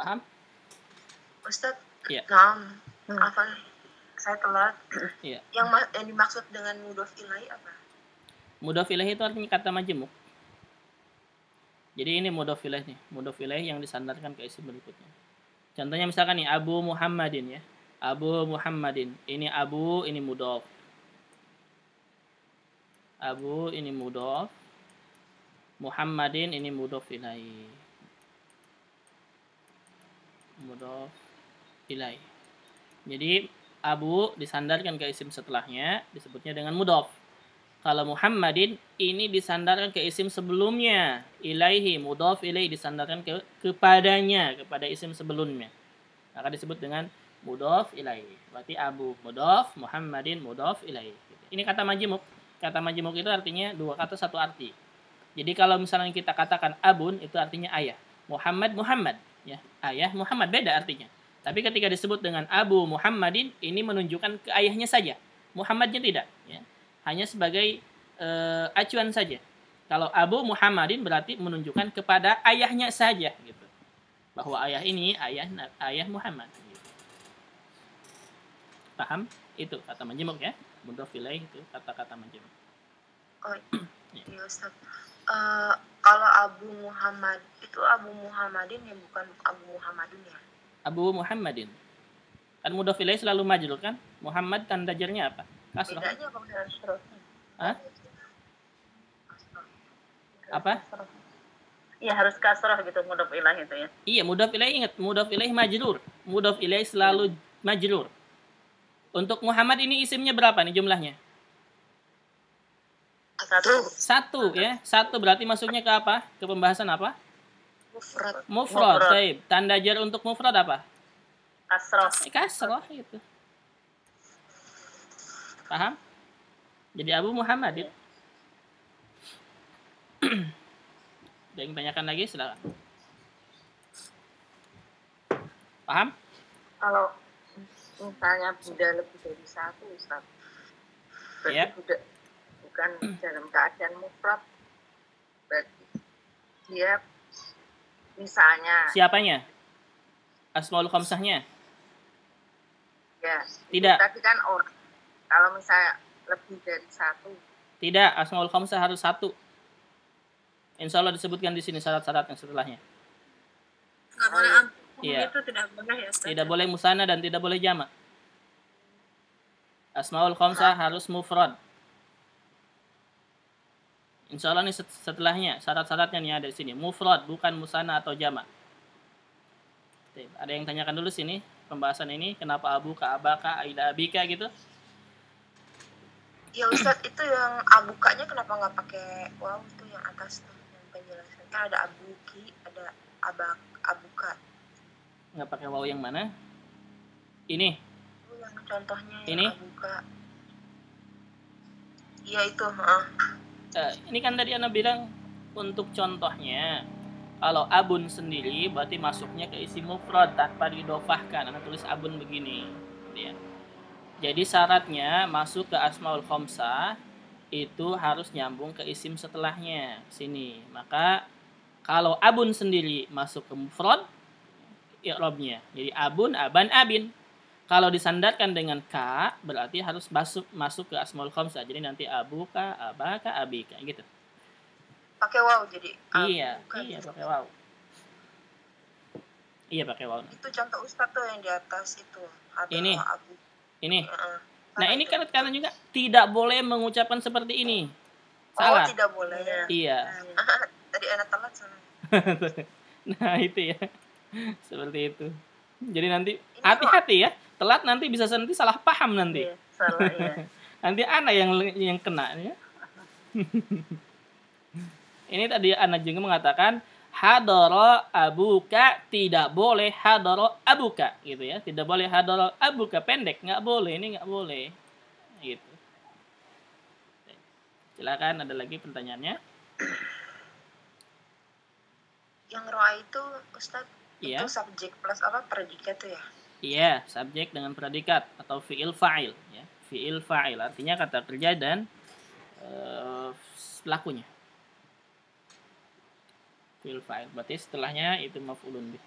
Paham? Ustaz, ya. Nah, apa saya telat. Iya. Yang yang dimaksud dengan mudof ilahi apa? Mudof ilahi itu artinya kata majemuk. Jadi ini mudof ilahi nih, mudof ilahi yang disandarkan ke isim berikutnya. Contohnya misalkan nih Abu Muhammadin ya. Abu Muhammadin. Ini Abu, ini mudof. Abu ini mudof. Muhammadin ini mudof ilahi. Mudof ilahi. Jadi Abu disandarkan ke isim setelahnya disebutnya dengan mudof. Kalau Muhammadin ini disandarkan ke isim sebelumnya. Ilaihi mudof ilaihi disandarkan ke kepadanya, kepada isim sebelumnya. Maka disebut dengan mudof ilaihi. Berarti Abu mudof, Muhammadin mudof ilaihi. Ini kata majemuk. Kata majemuk itu artinya dua kata satu arti. Jadi kalau misalnya kita katakan abun itu artinya ayah. Muhammad Muhammad ya. Ayah Muhammad beda artinya. Tapi ketika disebut dengan Abu Muhammadin, ini menunjukkan ke ayahnya saja. Muhammadnya tidak. Ya. Hanya sebagai uh, acuan saja. Kalau Abu Muhammadin berarti menunjukkan kepada ayahnya saja. gitu. Bahwa ayah ini ayah ayah Muhammad. Gitu. Paham? Itu kata majemuk ya. Mudhaf itu kata-kata majemuk. Oh, Ya. Iya Ustaz. Uh, kalau Abu Muhammad itu Abu Muhammadin ya bukan Abu Muhammadin ya? Abu Muhammadin. Kan mudhof ilaih selalu majrur kan? Muhammad tanda jarnya apa? Kasrah. Bedanya apa kasrah? Hah? Apa? Iya harus kasrah gitu mudhof ilaih itu ya. Iya, mudhof ilaih ingat, mudhof ilaih majrur. Mudhof ilaih selalu majrur. Untuk Muhammad ini isimnya berapa nih jumlahnya? Satu. Satu ya. Satu berarti masuknya ke apa? Ke pembahasan apa? Mufrad. Mufrad. Mufrad. Tanda jar untuk mufrad apa? Kasroh. Eh, kasroh gitu. Paham? Jadi Abu Muhammad itu. Ada yang tanyakan lagi silakan. Paham? Kalau misalnya Buddha lebih dari satu Ustaz. Berarti ya. Buddha bukan dalam keadaan mufrad. Berarti dia misalnya Siapanya? Asmaul khamsahnya? Ya. Tidak. Tapi kan orang kalau misalnya lebih dari satu. Tidak, asmaul khamsah harus satu. Insya Allah disebutkan di sini syarat-syarat yang setelahnya. Tidak boleh oh, iya. itu tidak boleh ya Ustaz. Tidak boleh musana dan tidak boleh jama. Asmaul khamsah harus mufrad. Insya Allah ini setelahnya syarat-syaratnya nih ada di sini. Mufrad bukan musana atau jama. Ada yang tanyakan dulu sini pembahasan ini kenapa abu ka abaka aida abika gitu? Ya Ustadz itu yang abukanya kenapa nggak pakai wow itu yang atas tuh penjelasan? Kan ada abuki ada abak abuka. Nggak pakai waw yang mana? Ini. Oh, yang contohnya ini? abuka. Iya itu uh. Uh, ini kan tadi anda bilang untuk contohnya kalau abun sendiri berarti masuknya ke isi mufrad tanpa didofahkan. Anda tulis abun begini ya. Jadi syaratnya masuk ke asmaul khamsah itu harus nyambung ke isim setelahnya. Sini. Maka kalau abun sendiri masuk ke mufrad i'rabnya. Jadi abun aban abin. Kalau disandarkan dengan ka berarti harus masuk masuk ke asmaul khamsah jadi nanti abuka abaka abika gitu. Pakai waw jadi iya iya gitu. pakai waw. Iya pakai waw. Itu contoh ustaz tuh yang di atas itu. Ini. abu. Ini uh Nah ini kan karena juga tidak boleh mengucapkan seperti ini. Oh, Salah. Oh tidak boleh ya. Iya. Tadi anak telat sana. nah itu ya. Seperti itu. Jadi nanti hati-hati ya. Telat nanti bisa nanti salah paham nanti. Iya, salah ya. nanti anak yang yang kena ya. ini tadi anak juga mengatakan hadoro abuka tidak boleh hadoro abuka gitu ya. Tidak boleh hadoro abuka pendek nggak boleh ini nggak boleh gitu. Silakan ada lagi pertanyaannya? Yang roa itu Ustaz iya. itu subjek plus apa predikat tuh ya? Iya subjek dengan predikat atau fiil fa'il ya. Fiil fa'il artinya kata kerja dan uh, pelakunya fi'il fa'il. Berarti setelahnya itu maf'ulun bih.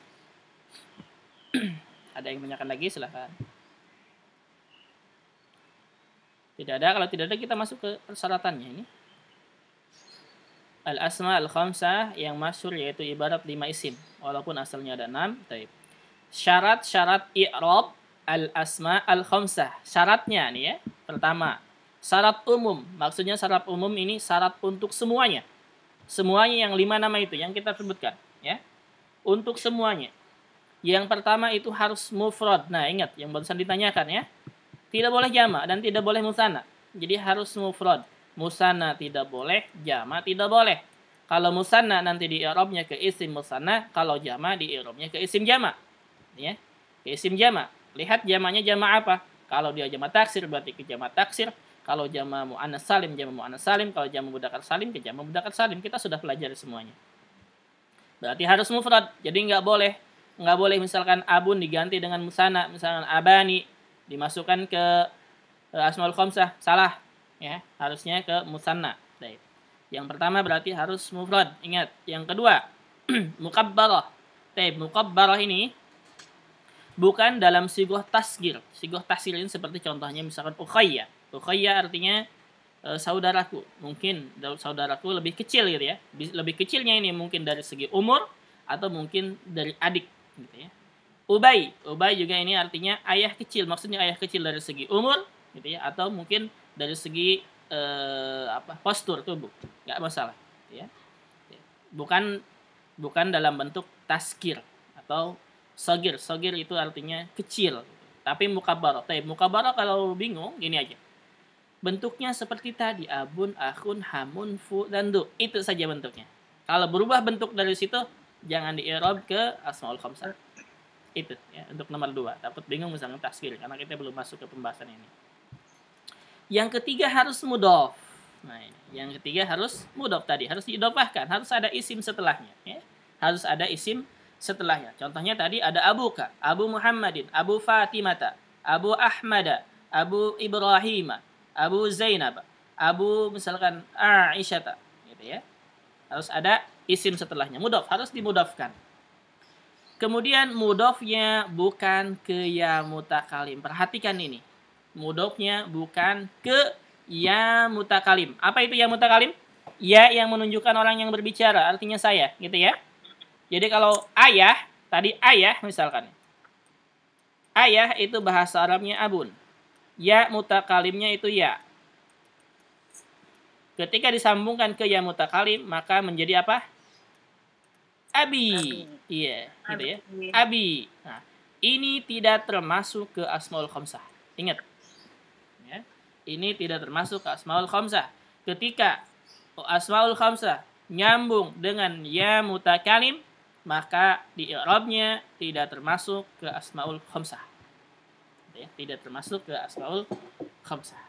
ada yang tanyakan lagi silahkan. Tidak ada. Kalau tidak ada kita masuk ke persyaratannya ini. Al-asma al-khamsah yang masyur yaitu ibarat lima isim. Walaupun asalnya ada enam. Taib. Syarat-syarat i'rab al-asma al-khamsah. Syaratnya nih ya. Pertama, syarat umum. Maksudnya syarat umum ini syarat untuk semuanya Semuanya yang lima nama itu yang kita sebutkan, ya. Untuk semuanya. Yang pertama itu harus mufrad. Nah, ingat yang barusan ditanyakan ya. Tidak boleh jama dan tidak boleh musana. Jadi harus mufrad. Musana tidak boleh, jama tidak boleh. Kalau musana nanti di i'rabnya ke isim musana, kalau jama di i'rabnya ke isim jama. Ya. Ke isim jama. Lihat jamanya jama apa? Kalau dia jama taksir berarti ke jama taksir. Kalau jama mu'annas salim, jama mu'annas salim. Kalau jama mudakar salim, ke jama mudakar salim. Kita sudah pelajari semuanya. Berarti harus mufrad. Jadi nggak boleh nggak boleh misalkan abun diganti dengan musana, misalkan abani dimasukkan ke uh, asmaul khamsah. Salah. Ya, harusnya ke musanna. Yang pertama berarti harus mufrad. Ingat. Yang kedua, mukabbarah. Baik, mukabbarah ini bukan dalam sigoh tasgir. Sigoh tasgir ini seperti contohnya misalkan ukhayya Ukhayya artinya e, saudaraku. Mungkin saudaraku lebih kecil gitu ya. Lebih kecilnya ini mungkin dari segi umur atau mungkin dari adik gitu ya. Ubay, Ubay juga ini artinya ayah kecil. Maksudnya ayah kecil dari segi umur gitu ya atau mungkin dari segi e, apa postur tubuh. nggak masalah gitu ya. Bukan bukan dalam bentuk taskir atau sogir. Sogir itu artinya kecil. Tapi mukabarah. Tapi mukabarah kalau bingung gini aja Bentuknya seperti tadi, abun, akun, hamun, fu, dan du. Itu saja bentuknya. Kalau berubah bentuk dari situ, jangan di ke asmaul khamsah. Itu ya, untuk nomor dua. Takut bingung misalnya taskir, karena kita belum masuk ke pembahasan ini. Yang ketiga harus mudof. Nah, yang ketiga harus mudof tadi, harus diidofahkan, harus ada isim setelahnya. Ya. Harus ada isim setelahnya. Contohnya tadi ada Abu Ka, Abu Muhammadin, Abu Fatimata, Abu Ahmada, Abu Ibrahim, Abu Zainab, Abu misalkan Aisyah, gitu ya. Harus ada isim setelahnya. Mudaf harus dimudafkan. Kemudian mudofnya bukan ke ya mutakalim. Perhatikan ini. Mudofnya bukan ke ya mutakalim. Apa itu ya mutakalim? Ya yang menunjukkan orang yang berbicara, artinya saya, gitu ya. Jadi kalau ayah, tadi ayah misalkan. Ayah itu bahasa Arabnya abun ya mutakalimnya itu ya. Ketika disambungkan ke ya mutakalim, maka menjadi apa? Abi. Iya, gitu ya. Abi. Nah, ini tidak termasuk ke asmaul khamsah. Ingat. Ya. Ini tidak termasuk ke asmaul khamsah. Ketika asmaul khamsah nyambung dengan ya mutakalim, maka di i'rabnya tidak termasuk ke asmaul khamsah ya. Tidak termasuk ke asmaul khamsah.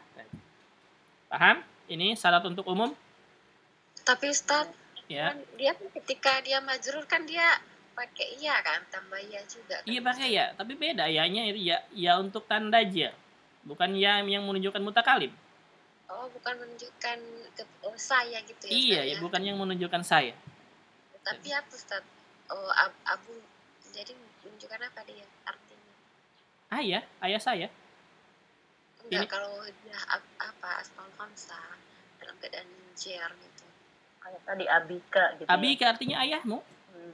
Paham? Ini syarat untuk umum? Tapi Ustaz ya. kan dia ketika dia majrur kan dia pakai iya kan tambah iya juga kan? iya pakai iya. Tapi beda ya-nya itu ya ya untuk tanda jar bukan ya yang menunjukkan mutakalim. Oh bukan menunjukkan ke, oh, saya gitu ya iya ya? bukan yang menunjukkan saya. Tapi apa Ustaz? Oh ab, abu jadi menunjukkan apa dia ayah ayah saya enggak ini. kalau dia apa asal khamsa dalam keadaan jer gitu kayak tadi abika gitu ya. abika ya? artinya ayahmu hmm.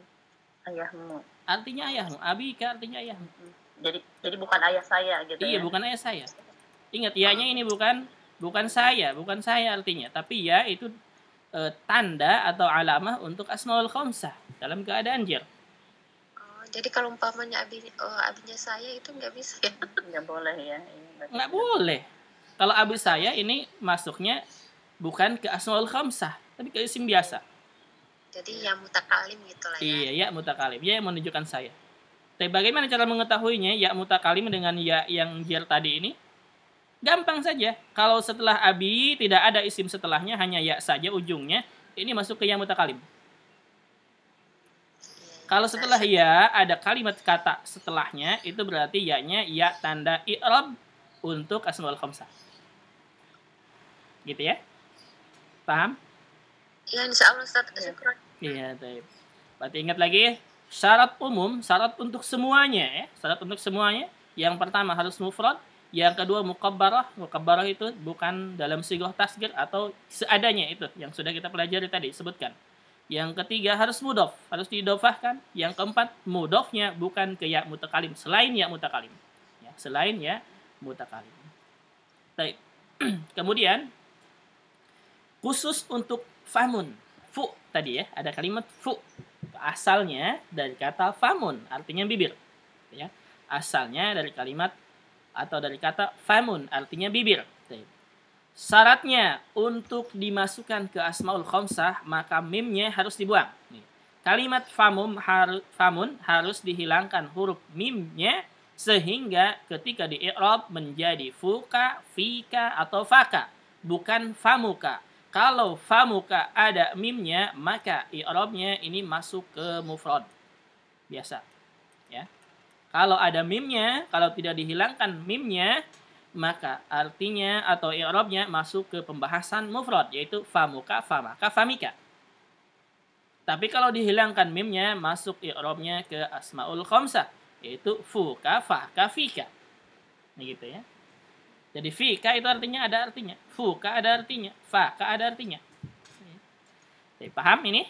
ayahmu artinya ayahmu abika artinya ayahmu hmm. jadi jadi bukan ayah saya gitu iya ya? bukan ayah saya ingat ianya ini bukan bukan saya bukan saya artinya tapi ya itu e, tanda atau alamah untuk asmaul khamsah dalam keadaan jer jadi kalau umpamanya abi, oh, abinya saya itu nggak bisa ya? Nggak boleh ya. Nggak boleh. Kalau abi saya ini masuknya bukan ke asmaul khamsah, tapi ke isim biasa. Jadi ya mutakalim gitu lah ya. Iya, ya mutakalim. Ya yang menunjukkan saya. Tapi bagaimana cara mengetahuinya ya mutakalim dengan ya yang jar tadi ini? Gampang saja. Kalau setelah abi tidak ada isim setelahnya, hanya ya saja ujungnya, ini masuk ke yang mutakalim. Kalau setelah ya ada kalimat kata setelahnya itu berarti ya-nya ya tanda i'rab untuk asmaul khamsah. Gitu ya? Paham? Ya, insyaallah Ustaz. Syukran. Iya, baik. Berarti ingat lagi syarat umum, syarat untuk semuanya ya. Syarat untuk semuanya. Yang pertama harus mufrad, yang kedua mukabbarah. Mukabbarah itu bukan dalam sigoh tasgir atau seadanya itu yang sudah kita pelajari tadi sebutkan. Yang ketiga harus mudof, harus didofahkan. Yang keempat mudofnya bukan ke ya mutakalim, selain ya mutakalim. Ya, selain ya mutakalim. Baik. Kemudian khusus untuk famun, fu tadi ya, ada kalimat fu. Asalnya dari kata famun, artinya bibir. Ya. Asalnya dari kalimat atau dari kata famun, artinya bibir. Syaratnya untuk dimasukkan ke asmaul khamsah maka mimnya harus dibuang. Kalimat famum har, famun harus dihilangkan huruf mimnya sehingga ketika di i'rab menjadi fuka, fika atau faka, bukan famuka. Kalau famuka ada mimnya maka i'rabnya ini masuk ke mufrad. Biasa. Ya. Kalau ada mimnya, kalau tidak dihilangkan mimnya, maka artinya atau i'rabnya masuk ke pembahasan mufrad yaitu famuka famaka famika. Tapi kalau dihilangkan mimnya masuk i'rabnya ke asmaul khamsah yaitu fuka faka fika. Nah gitu ya. Jadi fi ka itu artinya ada artinya. Fu ka ada artinya. Fa ka ada artinya. Jadi, paham ini?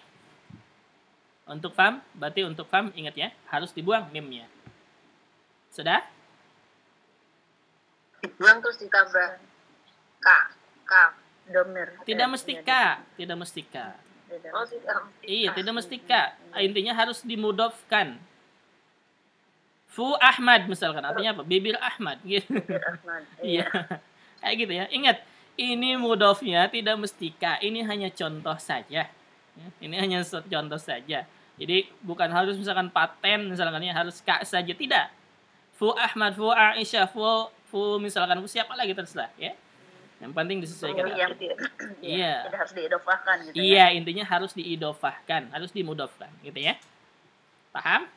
Untuk fam, berarti untuk fam ingat ya, harus dibuang mimnya. Sudah? Dibuang terus ditambah ka, ka, domir. Tidak mesti ka, tidak mesti ka. Oh, tidak Iya, tidak mesti ka. Intinya harus dimudofkan. Fu Ahmad misalkan artinya apa? Bibir Ahmad gitu. Bibir Ahmad. Iya. Kayak gitu ya. Ingat, ini mudofnya tidak mesti ka. Ini hanya contoh saja. Ya, ini hanya contoh saja. Jadi bukan harus misalkan paten misalkan ya harus ka saja tidak. Fu Ahmad, fu Aisyah, fu fu misalkan fu siapa lagi terserah ya. Yang penting disesuaikan. Oh, yang tidak, iya. Tidak harus diidofahkan gitu. Ya. Iya, ya? intinya harus diidofahkan, harus dimudofkan gitu ya. Paham?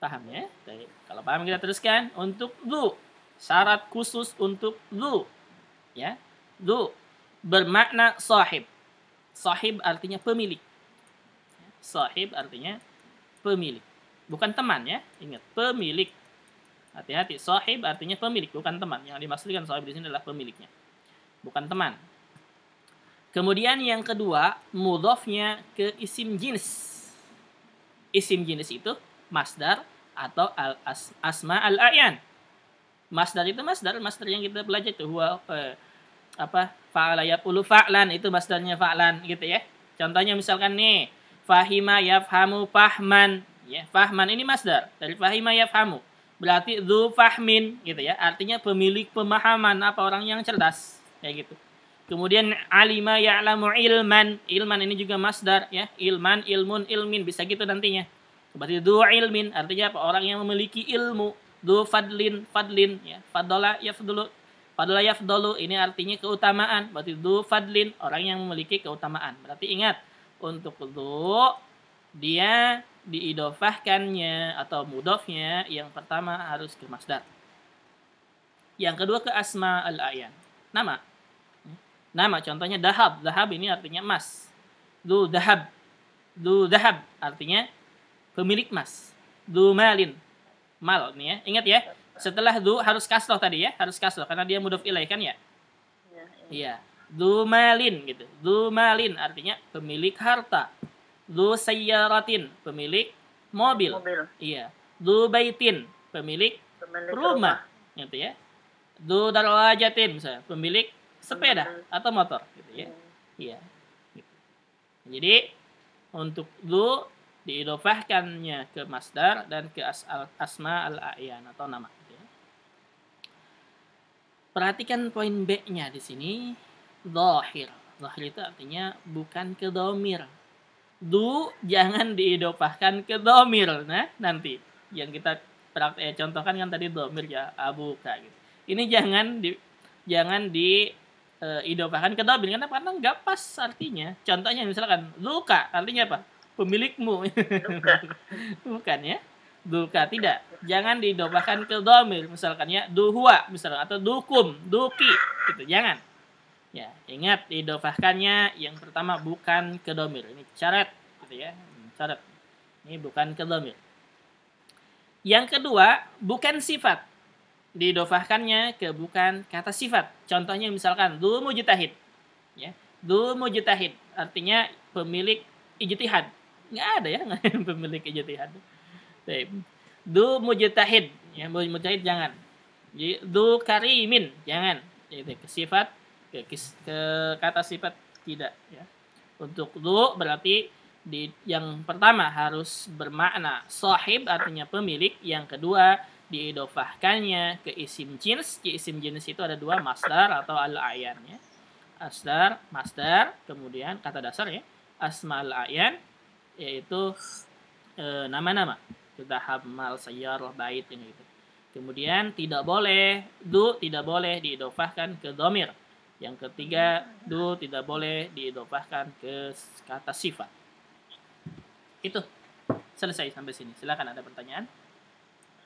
Paham ya? Jadi, kalau paham kita teruskan untuk lu syarat khusus untuk lu ya. Lu bermakna sahib. Sahib artinya pemilik. Sahib artinya pemilik. Bukan teman ya, ingat, pemilik. Hati-hati, sahib artinya pemilik, bukan teman. Yang dimaksudkan sahib di sini adalah pemiliknya. Bukan teman. Kemudian yang kedua, mudhafnya ke isim jenis. Isim jenis itu masdar atau al -as asma al ayan. Masdar itu masdar, masdar yang kita belajar itu huwa eh, apa? Fa'ala yaqulu fa'lan itu masdarnya fa'lan gitu ya. Contohnya misalkan nih, fahima yafhamu fahman ya fahman ini masdar dari fahima yafhamu berarti dzu fahmin gitu ya. Artinya pemilik pemahaman apa orang yang cerdas kayak gitu. Kemudian alima ya'lamu ilman. Ilman ini juga masdar ya. Ilman ilmun ilmin bisa gitu nantinya. Berarti dzu ilmin artinya apa? Orang yang memiliki ilmu. Dzu fadlin fadlin ya. Fadala yafdulu fadala yafdulu ini artinya keutamaan. Berarti dzu fadlin orang yang memiliki keutamaan. Berarti ingat untuk lu dia diidofahkannya atau mudofnya yang pertama harus ke masdar. Yang kedua ke asma al-ayan. Nama. Nama contohnya dahab. Dahab ini artinya emas. Du dahab. Du dahab artinya pemilik emas. Du malin. Mal nih ya. Ingat ya. Setelah du harus kasroh tadi ya. Harus kasroh karena dia mudof ilaih kan ya. Iya. iya malin gitu. malin artinya pemilik harta. Du sayyaratin pemilik mobil. mobil. Iya. Du baitin pemilik, pemilik rumah. rumah. Gitu ya. Du darwajatin misalnya pemilik sepeda pemilik. atau motor gitu ya. Hmm. Iya. Gitu. Jadi untuk du diidofahkannya ke masdar dan ke asal asma al-a'yan atau nama. Gitu ya. Perhatikan poin B-nya di sini Zahir. Zahir itu artinya bukan ke domir. Du jangan diidopahkan ke domir. Nah, nanti yang kita praktek eh, contohkan kan tadi domir ya abu gitu. Ini jangan di jangan di e, idopahkan ke domir karena karena nggak pas artinya. Contohnya misalkan luka artinya apa? Pemilikmu. Bukan ya. Duka tidak. Jangan diidopahkan ke domir misalkan ya duhua misalkan atau dukum, duki gitu. Jangan Ya, ingat diidofahkannya yang pertama bukan ke domir. Ini syarat gitu ya. Syarat. Ini bukan ke domir. Yang kedua, bukan sifat. Diidofahkannya ke bukan kata sifat. Contohnya misalkan du mujtahid. Ya. Du mujtahid artinya pemilik ijtihad. Nggak ada ya pemilik ijtihad. Du mujtahid. Ya, mujtahid jangan. Du karimin jangan. Itu sifat ke, ke kata sifat tidak ya. Untuk du berarti di yang pertama harus bermakna sahib artinya pemilik, yang kedua diidofahkannya ke isim jenis. Di isim jenis itu ada dua masdar atau al-ayan ya. Asdar, masdar, kemudian kata dasar ya. Asma al-ayan yaitu e, nama-nama. E, kita hamal sayyar bait ini gitu. Kemudian tidak boleh du tidak boleh diidofahkan ke domir yang ketiga, du tidak boleh diidopahkan ke kata sifat. Itu selesai sampai sini. Silakan ada pertanyaan.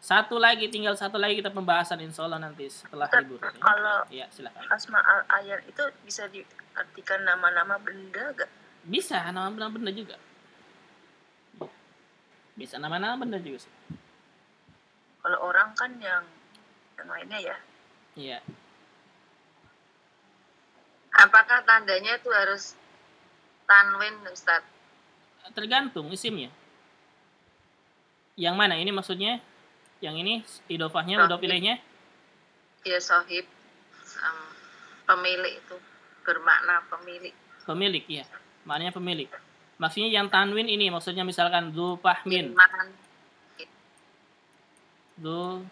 Satu lagi, tinggal satu lagi kita pembahasan insya Allah nanti setelah libur. Ya. Kalau ya, silakan. asma al ayat itu bisa diartikan nama-nama benda gak? Bisa, nama-nama benda juga. Bisa nama-nama benda juga sih. Kalau orang kan yang yang lainnya ya Iya. Apakah tandanya itu harus tanwin, Ustaz? Tergantung isimnya. Yang mana ini maksudnya? Yang ini idofahnya, udah pilihnya? Iya, sohib. Um, pemilik itu bermakna pemilik. Pemilik, ya. Maknanya pemilik. Maksudnya yang tanwin ini maksudnya misalkan du pahmin. Du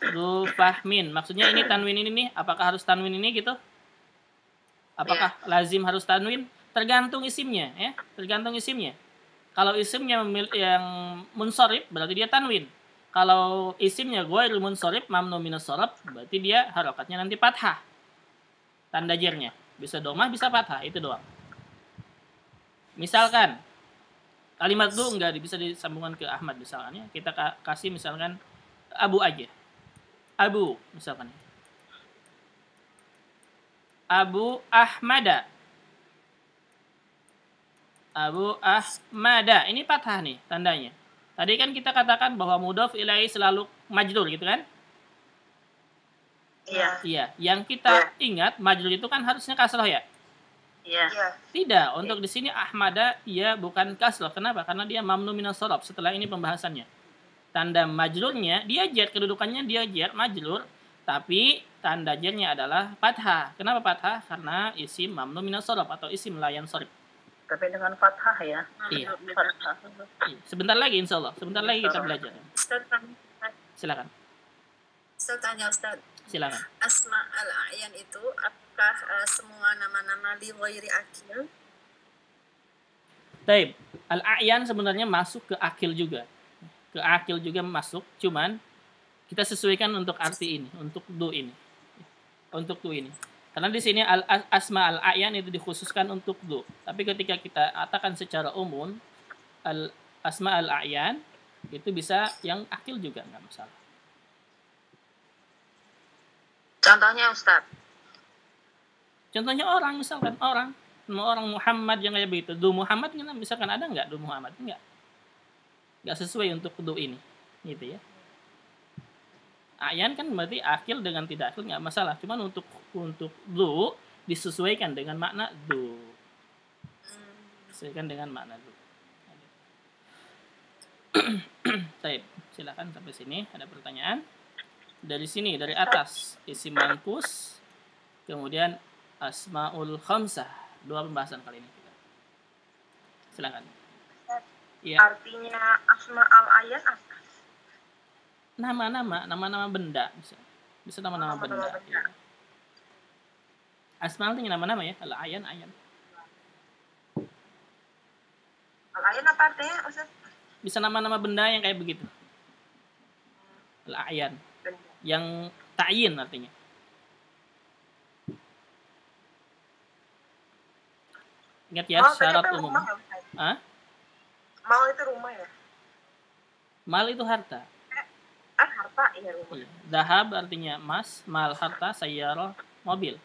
Du fahmin. Maksudnya ini tanwin ini nih, apakah harus tanwin ini gitu? Apakah ya. lazim harus tanwin? Tergantung isimnya, ya. Tergantung isimnya. Kalau isimnya yang munsorib, berarti dia tanwin. Kalau isimnya gue munsorib, mamnu minus sorab, berarti dia harokatnya nanti fathah. Tanda jernya. Bisa domah, bisa fathah. Itu doang. Misalkan, kalimat du enggak bisa disambungkan ke Ahmad misalkan ya. Kita kasih misalkan Abu aja Abu misalkan. Abu Ahmada. Abu Ahmada. Ini patah nih tandanya. Tadi kan kita katakan bahwa mudhof ilahi selalu majrur gitu kan? Iya. Iya. Yang kita ya. ingat majrur itu kan harusnya kasroh ya? Iya. iya. Tidak. Untuk di sini Ahmada ia bukan kasroh. Kenapa? Karena dia mamnu minas Setelah ini pembahasannya tanda majlurnya dia jar kedudukannya dia jar majlur tapi tanda jarnya adalah fathah. Kenapa fathah? Karena isim mamnu minas atau isim layan sorif. Tapi dengan fathah ya. Iya. Fathah. Iya. Sebentar lagi insya Allah. Sebentar lagi kita belajar. Silakan. Saya tanya Ustaz. Silakan. Asma al-a'yan itu apakah uh, semua nama-nama li ghairi akil? Taib. Al-a'yan sebenarnya masuk ke akil juga ke akil juga masuk cuman kita sesuaikan untuk arti ini untuk do ini. Untuk do ini. Karena di sini al asma al ayan itu dikhususkan untuk do. Tapi ketika kita katakan secara umum al asma al ayan itu bisa yang akil juga nggak masalah. Contohnya Ustaz. Contohnya orang misalkan orang. Orang Muhammad yang kayak begitu. Do Muhammad misalkan ada nggak do Muhammad? Enggak nggak sesuai untuk do ini gitu ya. Ayan kan berarti akil dengan tidak akil nggak masalah cuman untuk untuk do disesuaikan dengan makna do disesuaikan dengan makna do Baik, silakan sampai sini ada pertanyaan. Dari sini dari atas isi mankus kemudian asmaul khamsah. Dua pembahasan kali ini silakan Ya. Artinya asma al ayat apa? Nama-nama, nama-nama benda bisa. Bisa nama-nama benda. benda. Ya. Asma artinya nama-nama ya, al ayan ayan. Al ayan apa artinya, Ustaz? Bisa nama-nama benda yang kayak begitu. Al ayan. Yang ta'yin artinya. Ingat ya, oh, syarat umum. Hah? Mal itu rumah ya? Mal itu harta. Eh, ah, harta iya rumah. Iya. Dahab artinya emas, mal harta, sayyarah mobil.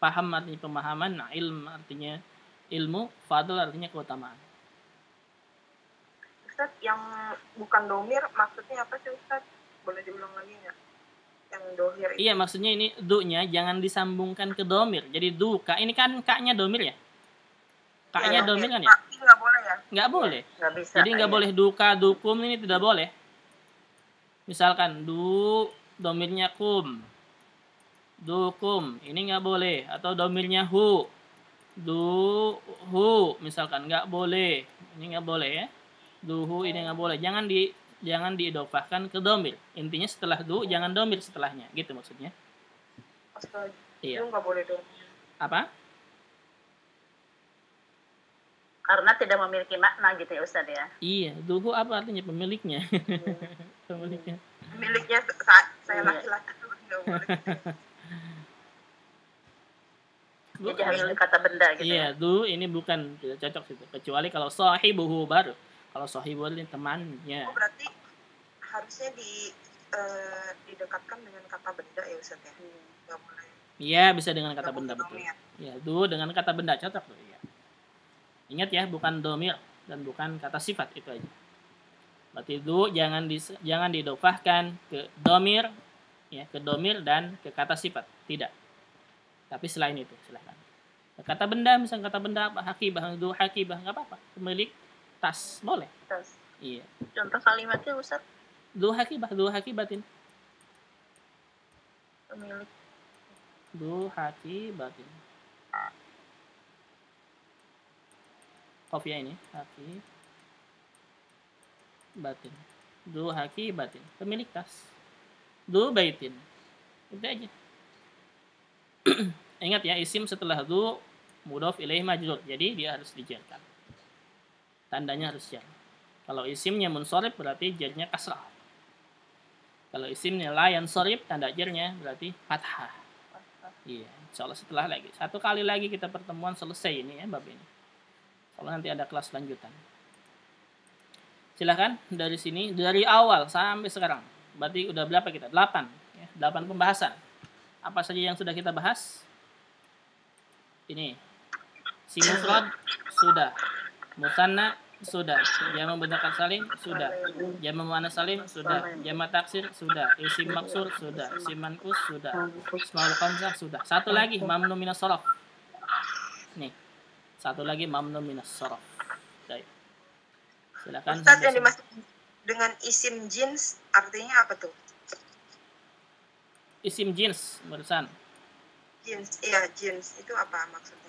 Paham artinya pemahaman, nah ilm artinya ilmu, fadl artinya keutamaan. Ustaz, yang bukan domir maksudnya apa sih Ustaz? Boleh diulang lagi nggak? Yang dohir itu. Iya, maksudnya ini du-nya jangan disambungkan ke domir. Jadi du, kak ini kan kaknya domir ya? Kaknya ya, domir kan ya? Ya? Nggak boleh. Nggak bisa. Jadi nggak ya. boleh duka, dukum ini tidak boleh. Misalkan du domirnya kum. Dukum, ini nggak boleh. Atau domirnya hu. Du hu, misalkan nggak boleh. Ini nggak boleh ya. Duhu ini nggak boleh. Jangan di jangan diidofahkan ke domir. Intinya setelah du jangan domir setelahnya, gitu maksudnya. Astaga. Iya. Itu nggak boleh dong. Apa? Karena tidak memiliki makna gitu ya Ustaz ya. Iya, duhu apa artinya pemiliknya? Hmm. pemiliknya. Pemiliknya saya iya. laki-laki Jadi harus kata benda gitu iya, ya. du ini bukan tidak cocok situ. Kecuali kalau sahibuhu baru. Kalau sahibu ini temannya. Oh, berarti harusnya di uh, didekatkan dengan kata benda ya Ustaz ya. Hmm. boleh. Iya, bisa dengan kata benda betul. Iya, du dengan kata benda cocok tuh. Ingat ya, bukan domir dan bukan kata sifat itu aja. Berarti itu jangan di, jangan didofahkan ke domir ya ke domir dan ke kata sifat. Tidak. Tapi selain itu silahkan. Kata benda misalnya kata benda apa hakibah du hakibah nggak apa-apa. Pemilik tas boleh. Tas. Iya. Contoh kalimatnya Ustaz? Du hakibah du hakibatin. Pemilik. Du hakibatin kopiah ini. Haki. Batin. Du haki batin. Pemilik tas. Du baitin. Itu aja. Ingat ya isim setelah du mudof ilaih majrur. Jadi dia harus dijarkan. Tandanya harus jar. Kalau isimnya munsorib berarti jarnya kasrah. Kalau isimnya layan sorib tanda jarnya berarti fathah. Iya insyaallah setelah lagi. Satu kali lagi kita pertemuan selesai ini ya bab ini kalau nanti ada kelas lanjutan. Silahkan dari sini dari awal sampai sekarang. Berarti udah berapa kita? Delapan ya, delapan pembahasan. Apa saja yang sudah kita bahas? Ini. Si mufrad sudah. Musanna sudah. Jamak mudzakkar salim sudah. Jamak muannas salim sudah. Jamak taksir sudah. Isim maksur sudah. Isim manqus sudah. Ismaul khamsah sudah. Satu lagi mamnu minas nih satu lagi mamnu minas sharaf baik. Silakan Ustaz yang dimaksud dengan isim jins artinya apa tuh? Isim jins barusan. Jins iya jins. Itu apa maksudnya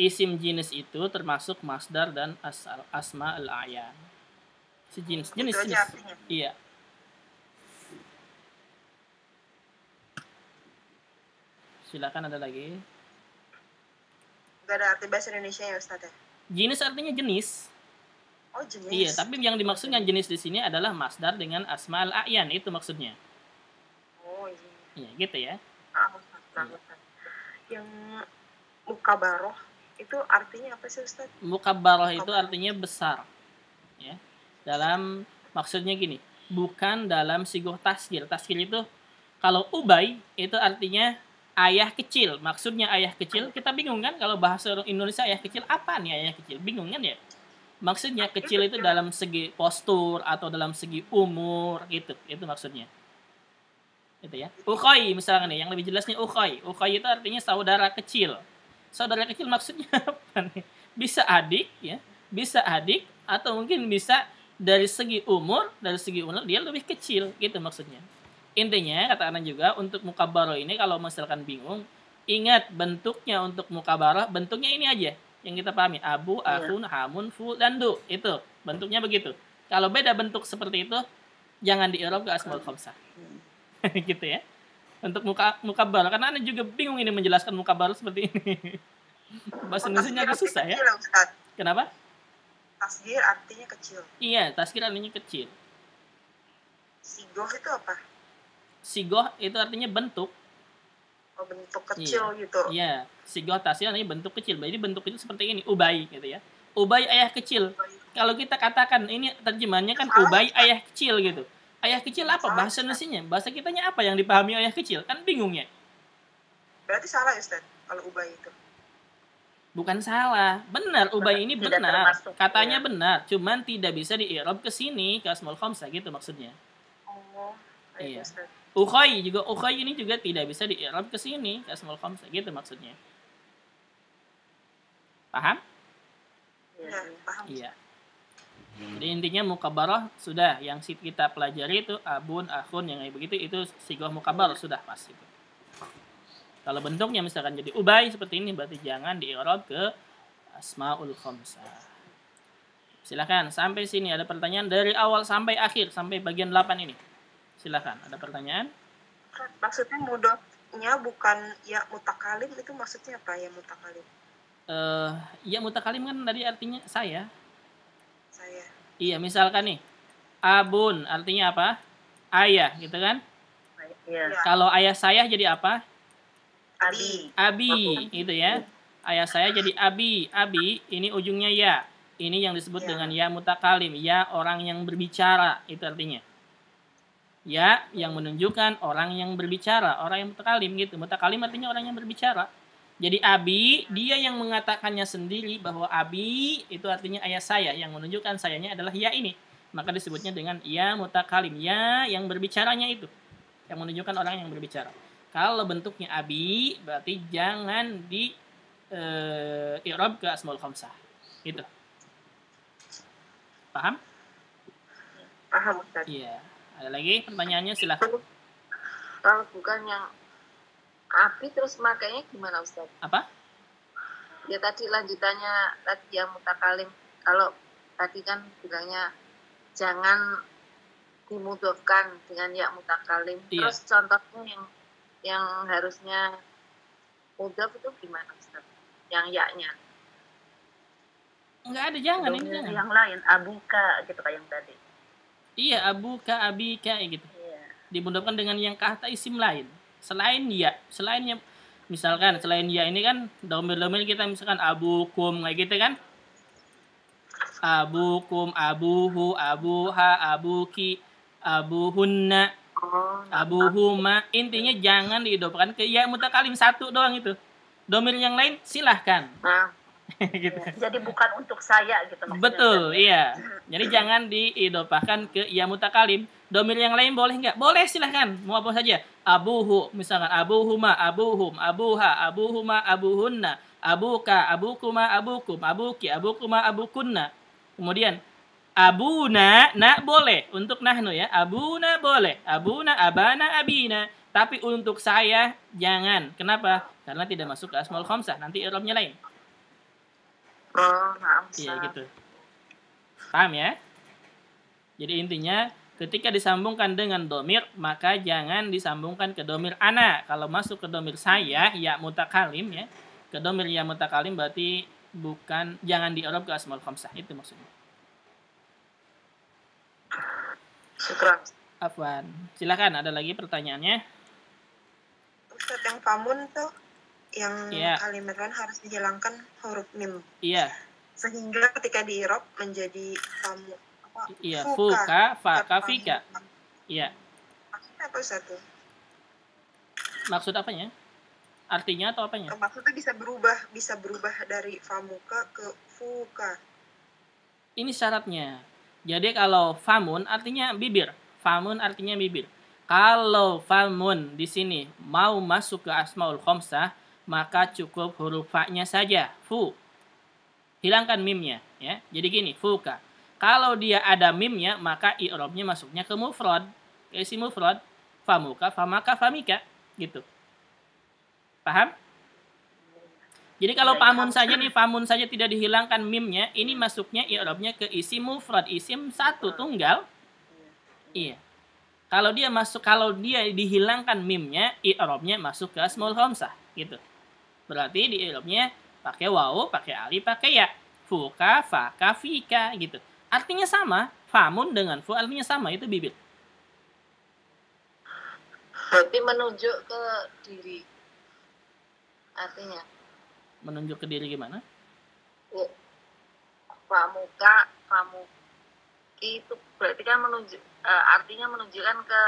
isim jenis itu termasuk masdar dan asal asma al ayan. Si jenis jenis jenis iya. Silakan ada lagi Gak ada arti bahasa Indonesia ya Ustaz ya? Jenis artinya jenis. Oh jenis. Iya, tapi yang dimaksudnya jenis di sini adalah masdar dengan asma al ayan itu maksudnya. Oh iya. Iya gitu ya. Ah, iya. Yang mukabaroh itu artinya apa sih Ustaz? Mukabarah itu artinya besar. Ya. Dalam maksudnya gini, bukan dalam sigoh taskir. Taskir itu kalau ubay itu artinya ayah kecil. Maksudnya ayah kecil, kita bingung kan kalau bahasa Indonesia ayah kecil apa nih ayah kecil? Bingung kan ya? Maksudnya kecil itu dalam segi postur atau dalam segi umur gitu. Itu maksudnya. Itu ya. Ukhoy misalnya nih, yang lebih jelasnya ukhoy. Ukhoy itu artinya saudara kecil saudara kecil maksudnya apa nih? Bisa adik ya, bisa adik atau mungkin bisa dari segi umur, dari segi umur dia lebih kecil gitu maksudnya. Intinya kata anak juga untuk mukabaro ini kalau misalkan bingung, ingat bentuknya untuk mukabaro bentuknya ini aja yang kita pahami. Abu, iya. akun, hamun, fu dan du itu. Bentuknya begitu. Kalau beda bentuk seperti itu jangan di Eropa ke asmaul khamsah. gitu ya. Untuk muka muka baru. Karena anda juga bingung ini menjelaskan muka baru seperti ini. Bahasa Indonesia agak susah ya. kenapa? Tasgir artinya kecil. Iya tasgir artinya kecil. Sigoh itu apa sigoh itu artinya bentuk oh, bentuk kecil iya. gitu iya sigoh tasgir artinya bentuk kecil jadi bentuk kecil seperti ini ubay gitu ya ubay ayah kecil kalau kita katakan ini terjemahannya kan ubay ayah kecil gitu Ayah kecil apa bahasa Indonesia? Bahasa kitanya apa yang dipahami ayah kecil? Kan bingung ya. Berarti salah ya, Ustaz, kalau ubay itu. Bukan salah, benar ubay ini tidak benar. Termasuk, Katanya ya. benar, cuman tidak bisa di ke sini ke Asmaul Khamsah gitu maksudnya. Oh, iya. Ukhoy juga ukhoy ini juga tidak bisa di ke sini ke Asmaul Khamsah gitu maksudnya. Paham? Iya, paham. Iya. Jadi intinya mukabarah sudah yang kita pelajari itu abun, akhun yang kayak begitu itu sigoh mukabarah sudah pas itu. Kalau bentuknya misalkan jadi ubay seperti ini berarti jangan di ke asmaul khamsah. Silakan sampai sini ada pertanyaan dari awal sampai akhir sampai bagian 8 ini. Silakan ada pertanyaan? Maksudnya mudahnya bukan ya mutakalim itu maksudnya apa ya mutakalim? Eh uh, ya mutakalim kan tadi artinya saya saya. Iya, misalkan nih, abun artinya apa? Ayah, gitu kan? Iya. Kalau ayah saya jadi apa? Abi. Abi, itu ya. Ayah saya jadi abi. Abi, ini ujungnya ya. Ini yang disebut ya. dengan ya mutakalim. Ya orang yang berbicara, itu artinya. Ya yang menunjukkan orang yang berbicara, orang yang mutakalim gitu. Mutakalim artinya orang yang berbicara. Jadi Abi, dia yang mengatakannya sendiri bahwa Abi itu artinya ayah saya yang menunjukkan sayanya adalah ya ini. Maka disebutnya dengan ya mutakalim, ya yang berbicaranya itu. yang menunjukkan orang yang berbicara. Kalau bentuknya abi berarti jangan di uh, i'rab ke asmaul khamsah. Gitu. Paham? Paham Ustaz. Iya. Ada lagi pertanyaannya silahkan. Kalau bukan yang api terus makanya gimana Ustaz? Apa? Ya tadi lanjutannya tadi yang mutakalim. Kalau tadi kan bilangnya jangan dimudahkan dengan ya mutakalim. Iya. Terus contohnya yang yang harusnya mudah itu gimana Ustaz? Yang yaknya. Enggak ada jangan ini jangan. Yang lain abuka gitu kayak yang tadi. Iya, abuka, abika gitu. Iya. Dimudahkan dengan yang kata isim lain. Selain ya, selainnya misalkan selain ya ini kan domir-domir kita misalkan abukum kayak gitu kan abukum, abuhu, abuha, abuki, abuhunna, abuhuma. Intinya jangan diidopkan ke ya mutakalim satu doang itu. Domir yang lain silahkan. Nah. gitu. Jadi bukan untuk saya gitu maksudnya. Betul, iya. Jadi jangan diidopahkan ke ya mutakalim. Domir yang lain boleh nggak? Boleh silahkan. Mau apa saja. Abuhu, misalkan abuhuma, abuhum, abuha, abuhuma, abuhunna, abuka, abukuma, abukum, abuki, abukuma, abukunna Kemudian abuna nak boleh untuk nahnu ya. Abuna boleh. Abuna abana abina. Tapi untuk saya jangan. Kenapa? Karena tidak masuk ke asmaul khamsah. Nanti i'rabnya lain. Oh. Iya gitu. Paham ya? Jadi intinya ketika disambungkan dengan domir maka jangan disambungkan ke domir ana. Kalau masuk ke domir saya ya mutakalim ya. Ke domir ya mutakalim berarti bukan jangan di ke asmaul khamsah itu maksudnya syukran Afwan silakan ada lagi pertanyaannya Ustaz yang famun tuh yang yeah. kalimat kan harus dihilangkan huruf mim iya sehingga ketika di Arab menjadi famu apa iya fuka faka fika iya maksudnya apa satu maksud apanya Artinya atau apanya? Maksudnya bisa berubah, bisa berubah dari famuka ke fuka. Ini syaratnya. Jadi kalau famun artinya bibir. Famun artinya bibir. Kalau famun di sini mau masuk ke asmaul khomsah, maka cukup huruf fa-nya saja. Fu. Hilangkan mimnya. ya. Jadi gini, fuka. Kalau dia ada mimnya, maka i'robnya masuknya ke mufrad. Ke isi mufrad. Famuka, famaka, famika. Gitu. Paham? Jadi kalau pamun saja nih, pamun saja tidak dihilangkan mimnya, ini masuknya i'rabnya ke isim mufrad, isim satu tunggal. Iya. Kalau dia masuk kalau dia dihilangkan mimnya, i'rabnya masuk ke asmaul khamsah, gitu. Berarti di i'rabnya pakai wawu, pakai alif, pakai ya. Fuka, faka, fika gitu. Artinya sama, famun dengan fu artinya sama, itu bibit. Berarti menunjuk ke diri artinya menunjuk ke diri gimana ya. pramuka pramu itu berarti kan menunjuk uh, artinya menunjukkan ke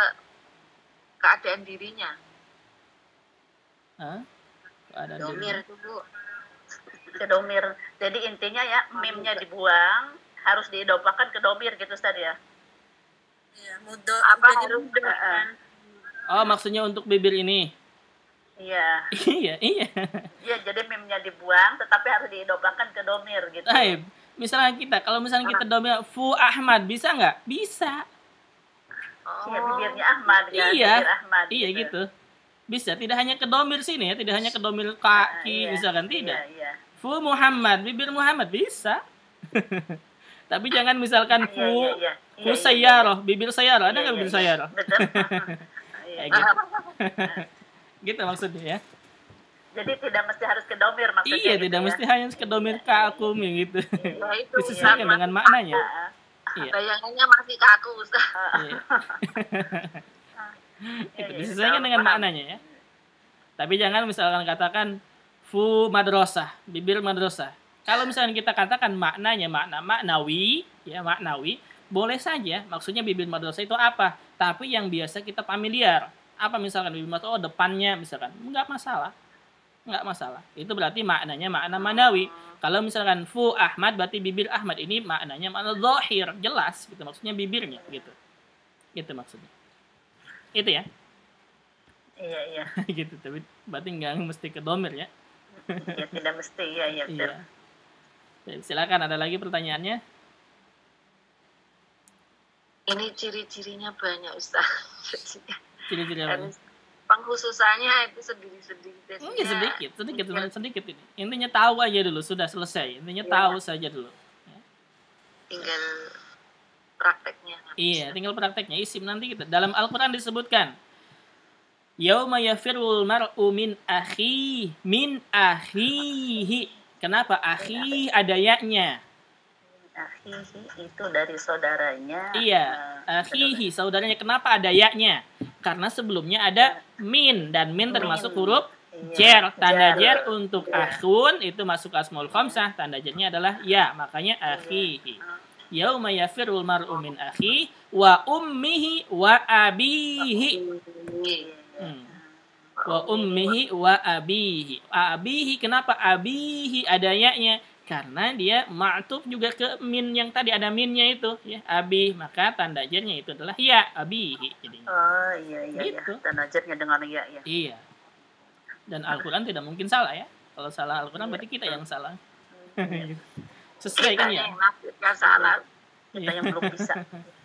keadaan dirinya Hah? Keadaan domir itu bu ke domir jadi intinya ya mimnya dibuang harus didopakan ke domir gitu Ustaz ya Iya, mudah apa harus Oh, maksudnya untuk bibir ini? Iya. iya, iya. Iya, jadi meme-nya dibuang tetapi harus didoblakan ke domir gitu. Hai, misalnya kita, kalau misalnya kita domir Fu Ahmad, bisa nggak? Bisa. Oh. Iya, bibirnya Ahmad ya, iya. Ahmad. Iya gitu. gitu. Bisa, tidak hanya ke domir sini ya, tidak hanya ke domir kaki, ah, iya. misalkan tidak. Iya, iya. Fu Muhammad, bibir Muhammad bisa. Tapi jangan misalkan fu iya, iya, iya. fu iya, sayaroh, bibir sayaroh, ada nggak iya, bibir iya. sayaroh? Kayak gitu gitu maksudnya ya jadi tidak mesti harus ke domir maksudnya iya gitu tidak ya? mesti hanya ke domir kakum ya gitu ya, itu, disesuaikan ya, dengan maknanya iya. bayangannya masih kaku Ustaz iya. itu disesuaikan dengan maknanya ya. Tapi jangan misalkan katakan fu madrasah bibir madrasah. Kalau misalnya kita katakan maknanya makna maknawi ya maknawi boleh saja. Maksudnya bibir madrasah itu apa? Tapi yang biasa kita familiar. Apa misalkan bibir madrasah? Oh depannya misalkan. Nggak masalah. Nggak masalah. Itu berarti maknanya makna manawi kalau misalkan fu Ahmad berarti bibir Ahmad. Ini maknanya makna zahir. Jelas gitu. Maksudnya bibirnya gitu. Gitu maksudnya itu ya Iya, iya. gitu, tapi berarti nggak mesti ke domir ya. Iya, tidak mesti, iya, iya. Iya. Silakan ada lagi pertanyaannya? Ini ciri-cirinya banyak Ustaz. Ciri-ciri apa? Pengkhususannya itu sedikit-sedikit. Enggak sedikit, sedikit, sedikit, sedikit ini. Intinya tahu aja dulu, sudah selesai. Intinya ya. tahu saja dulu. Ya. Tinggal prakteknya. Iya, tinggal prakteknya. Isim nanti kita. Dalam Al-Quran disebutkan. Yauma yafirul mar'u min akhi min akhihi. Kenapa akhi ada yaknya? akhihi itu dari saudaranya. Iya, uh, akhihi saudaranya. Kenapa ada yaknya? Karena sebelumnya ada min dan min termasuk huruf iya, jer. Tanda jer, untuk iya. akhun itu masuk asmaul khamsah. Tanda jernya adalah ya, makanya iya. akhihi. Yauma yafirul mar'u min akhi wa ummihi wa abihi. Hmm. Wa ummihi wa abihi. Abihi kenapa abihi ada yaknya? karena dia ma'tuf juga ke min yang tadi ada minnya itu ya abi maka tanda jernya itu adalah ya abi jadi oh iya iya, iya. gitu. ya. tanda jernya dengan ya ya iya dan Al-Quran tidak mungkin salah ya kalau salah Al-Quran berarti kita yang salah sesuai kan ya yang salah. Kita yang belum bisa.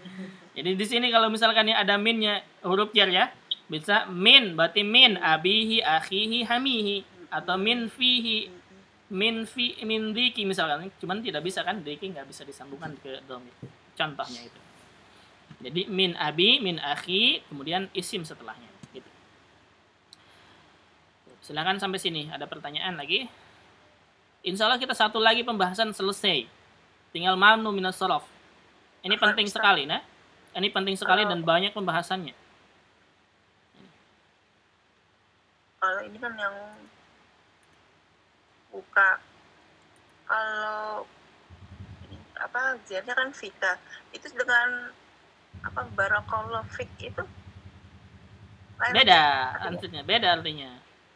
Jadi di sini kalau misalkan ya ada minnya huruf jar ya bisa min berarti min abihi akhihi hamihi atau min fihi min fi min diki misalkan. Cuman tidak bisa kan diki nggak bisa disambungkan ke domir contohnya itu. Jadi min abi min akhi kemudian isim setelahnya gitu. Silakan sampai sini. Ada pertanyaan lagi insya Allah kita satu lagi pembahasan selesai. Tinggal mamnu minas sorof. Ini penting sekali nah ini penting sekali dan banyak pembahasannya. Kalau ini kan yang buka. Kalau apa ziarnya kan Vita itu dengan apa barakallah fik itu? Beda artinya beda artinya.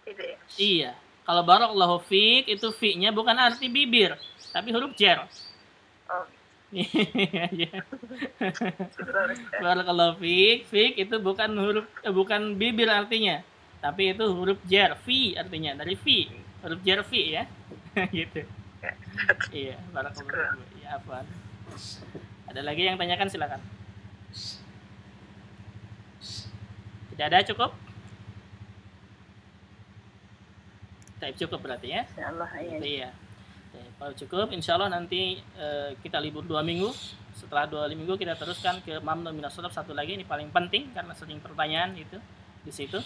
Beda ya? iya kalau barakallahu fik itu fi-nya bukan arti bibir tapi huruf jer. Oh. Iya. barakallahu fik fik itu bukan huruf eh, bukan bibir artinya tapi itu huruf jer fi artinya dari fi huruf jervi ya. Gitu. Iya barakallahu ya apa ada lagi yang tanyakan silakan. Tidak ada cukup Taip cukup berarti ya. Insyaallah iya. Iya. kalau cukup, insya Allah nanti e, kita libur dua minggu. Setelah dua minggu kita teruskan ke Mamnu Minas satu lagi ini paling penting karena sering pertanyaan itu di situ.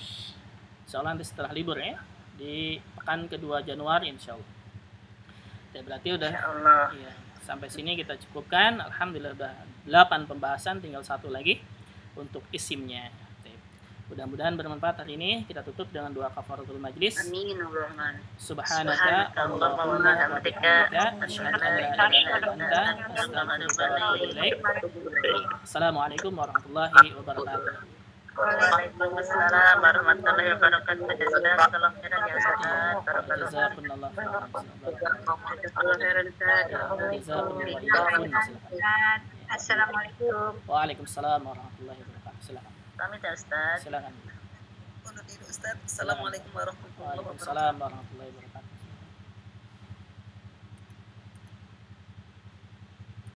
Insya Allah nanti setelah libur ya di pekan kedua Januari insya Allah. Ya, berarti udah ya, sampai sini kita cukupkan. Alhamdulillah udah 8 pembahasan, tinggal satu lagi untuk isimnya. Mudah-mudahan bermanfaat hari ini. Kita tutup dengan doa kafaratul majlis. Amin. Subhanaka Allahumma wa bihamdika asyhadu an la ilaha illa Assalamualaikum warahmatullahi wabarakatuh. Waalaikumsalam warahmatullahi wabarakatuh. Khairan ya Ustaz. Assalamualaikum. Waalaikumsalam warahmatullahi wabarakatuh. Silakan. Pamit ya Ustaz. Silakan. Ustaz. Assalamualaikum warahmatullahi wabarakatuh. Waalaikumsalam warahmatullahi wabarakatuh.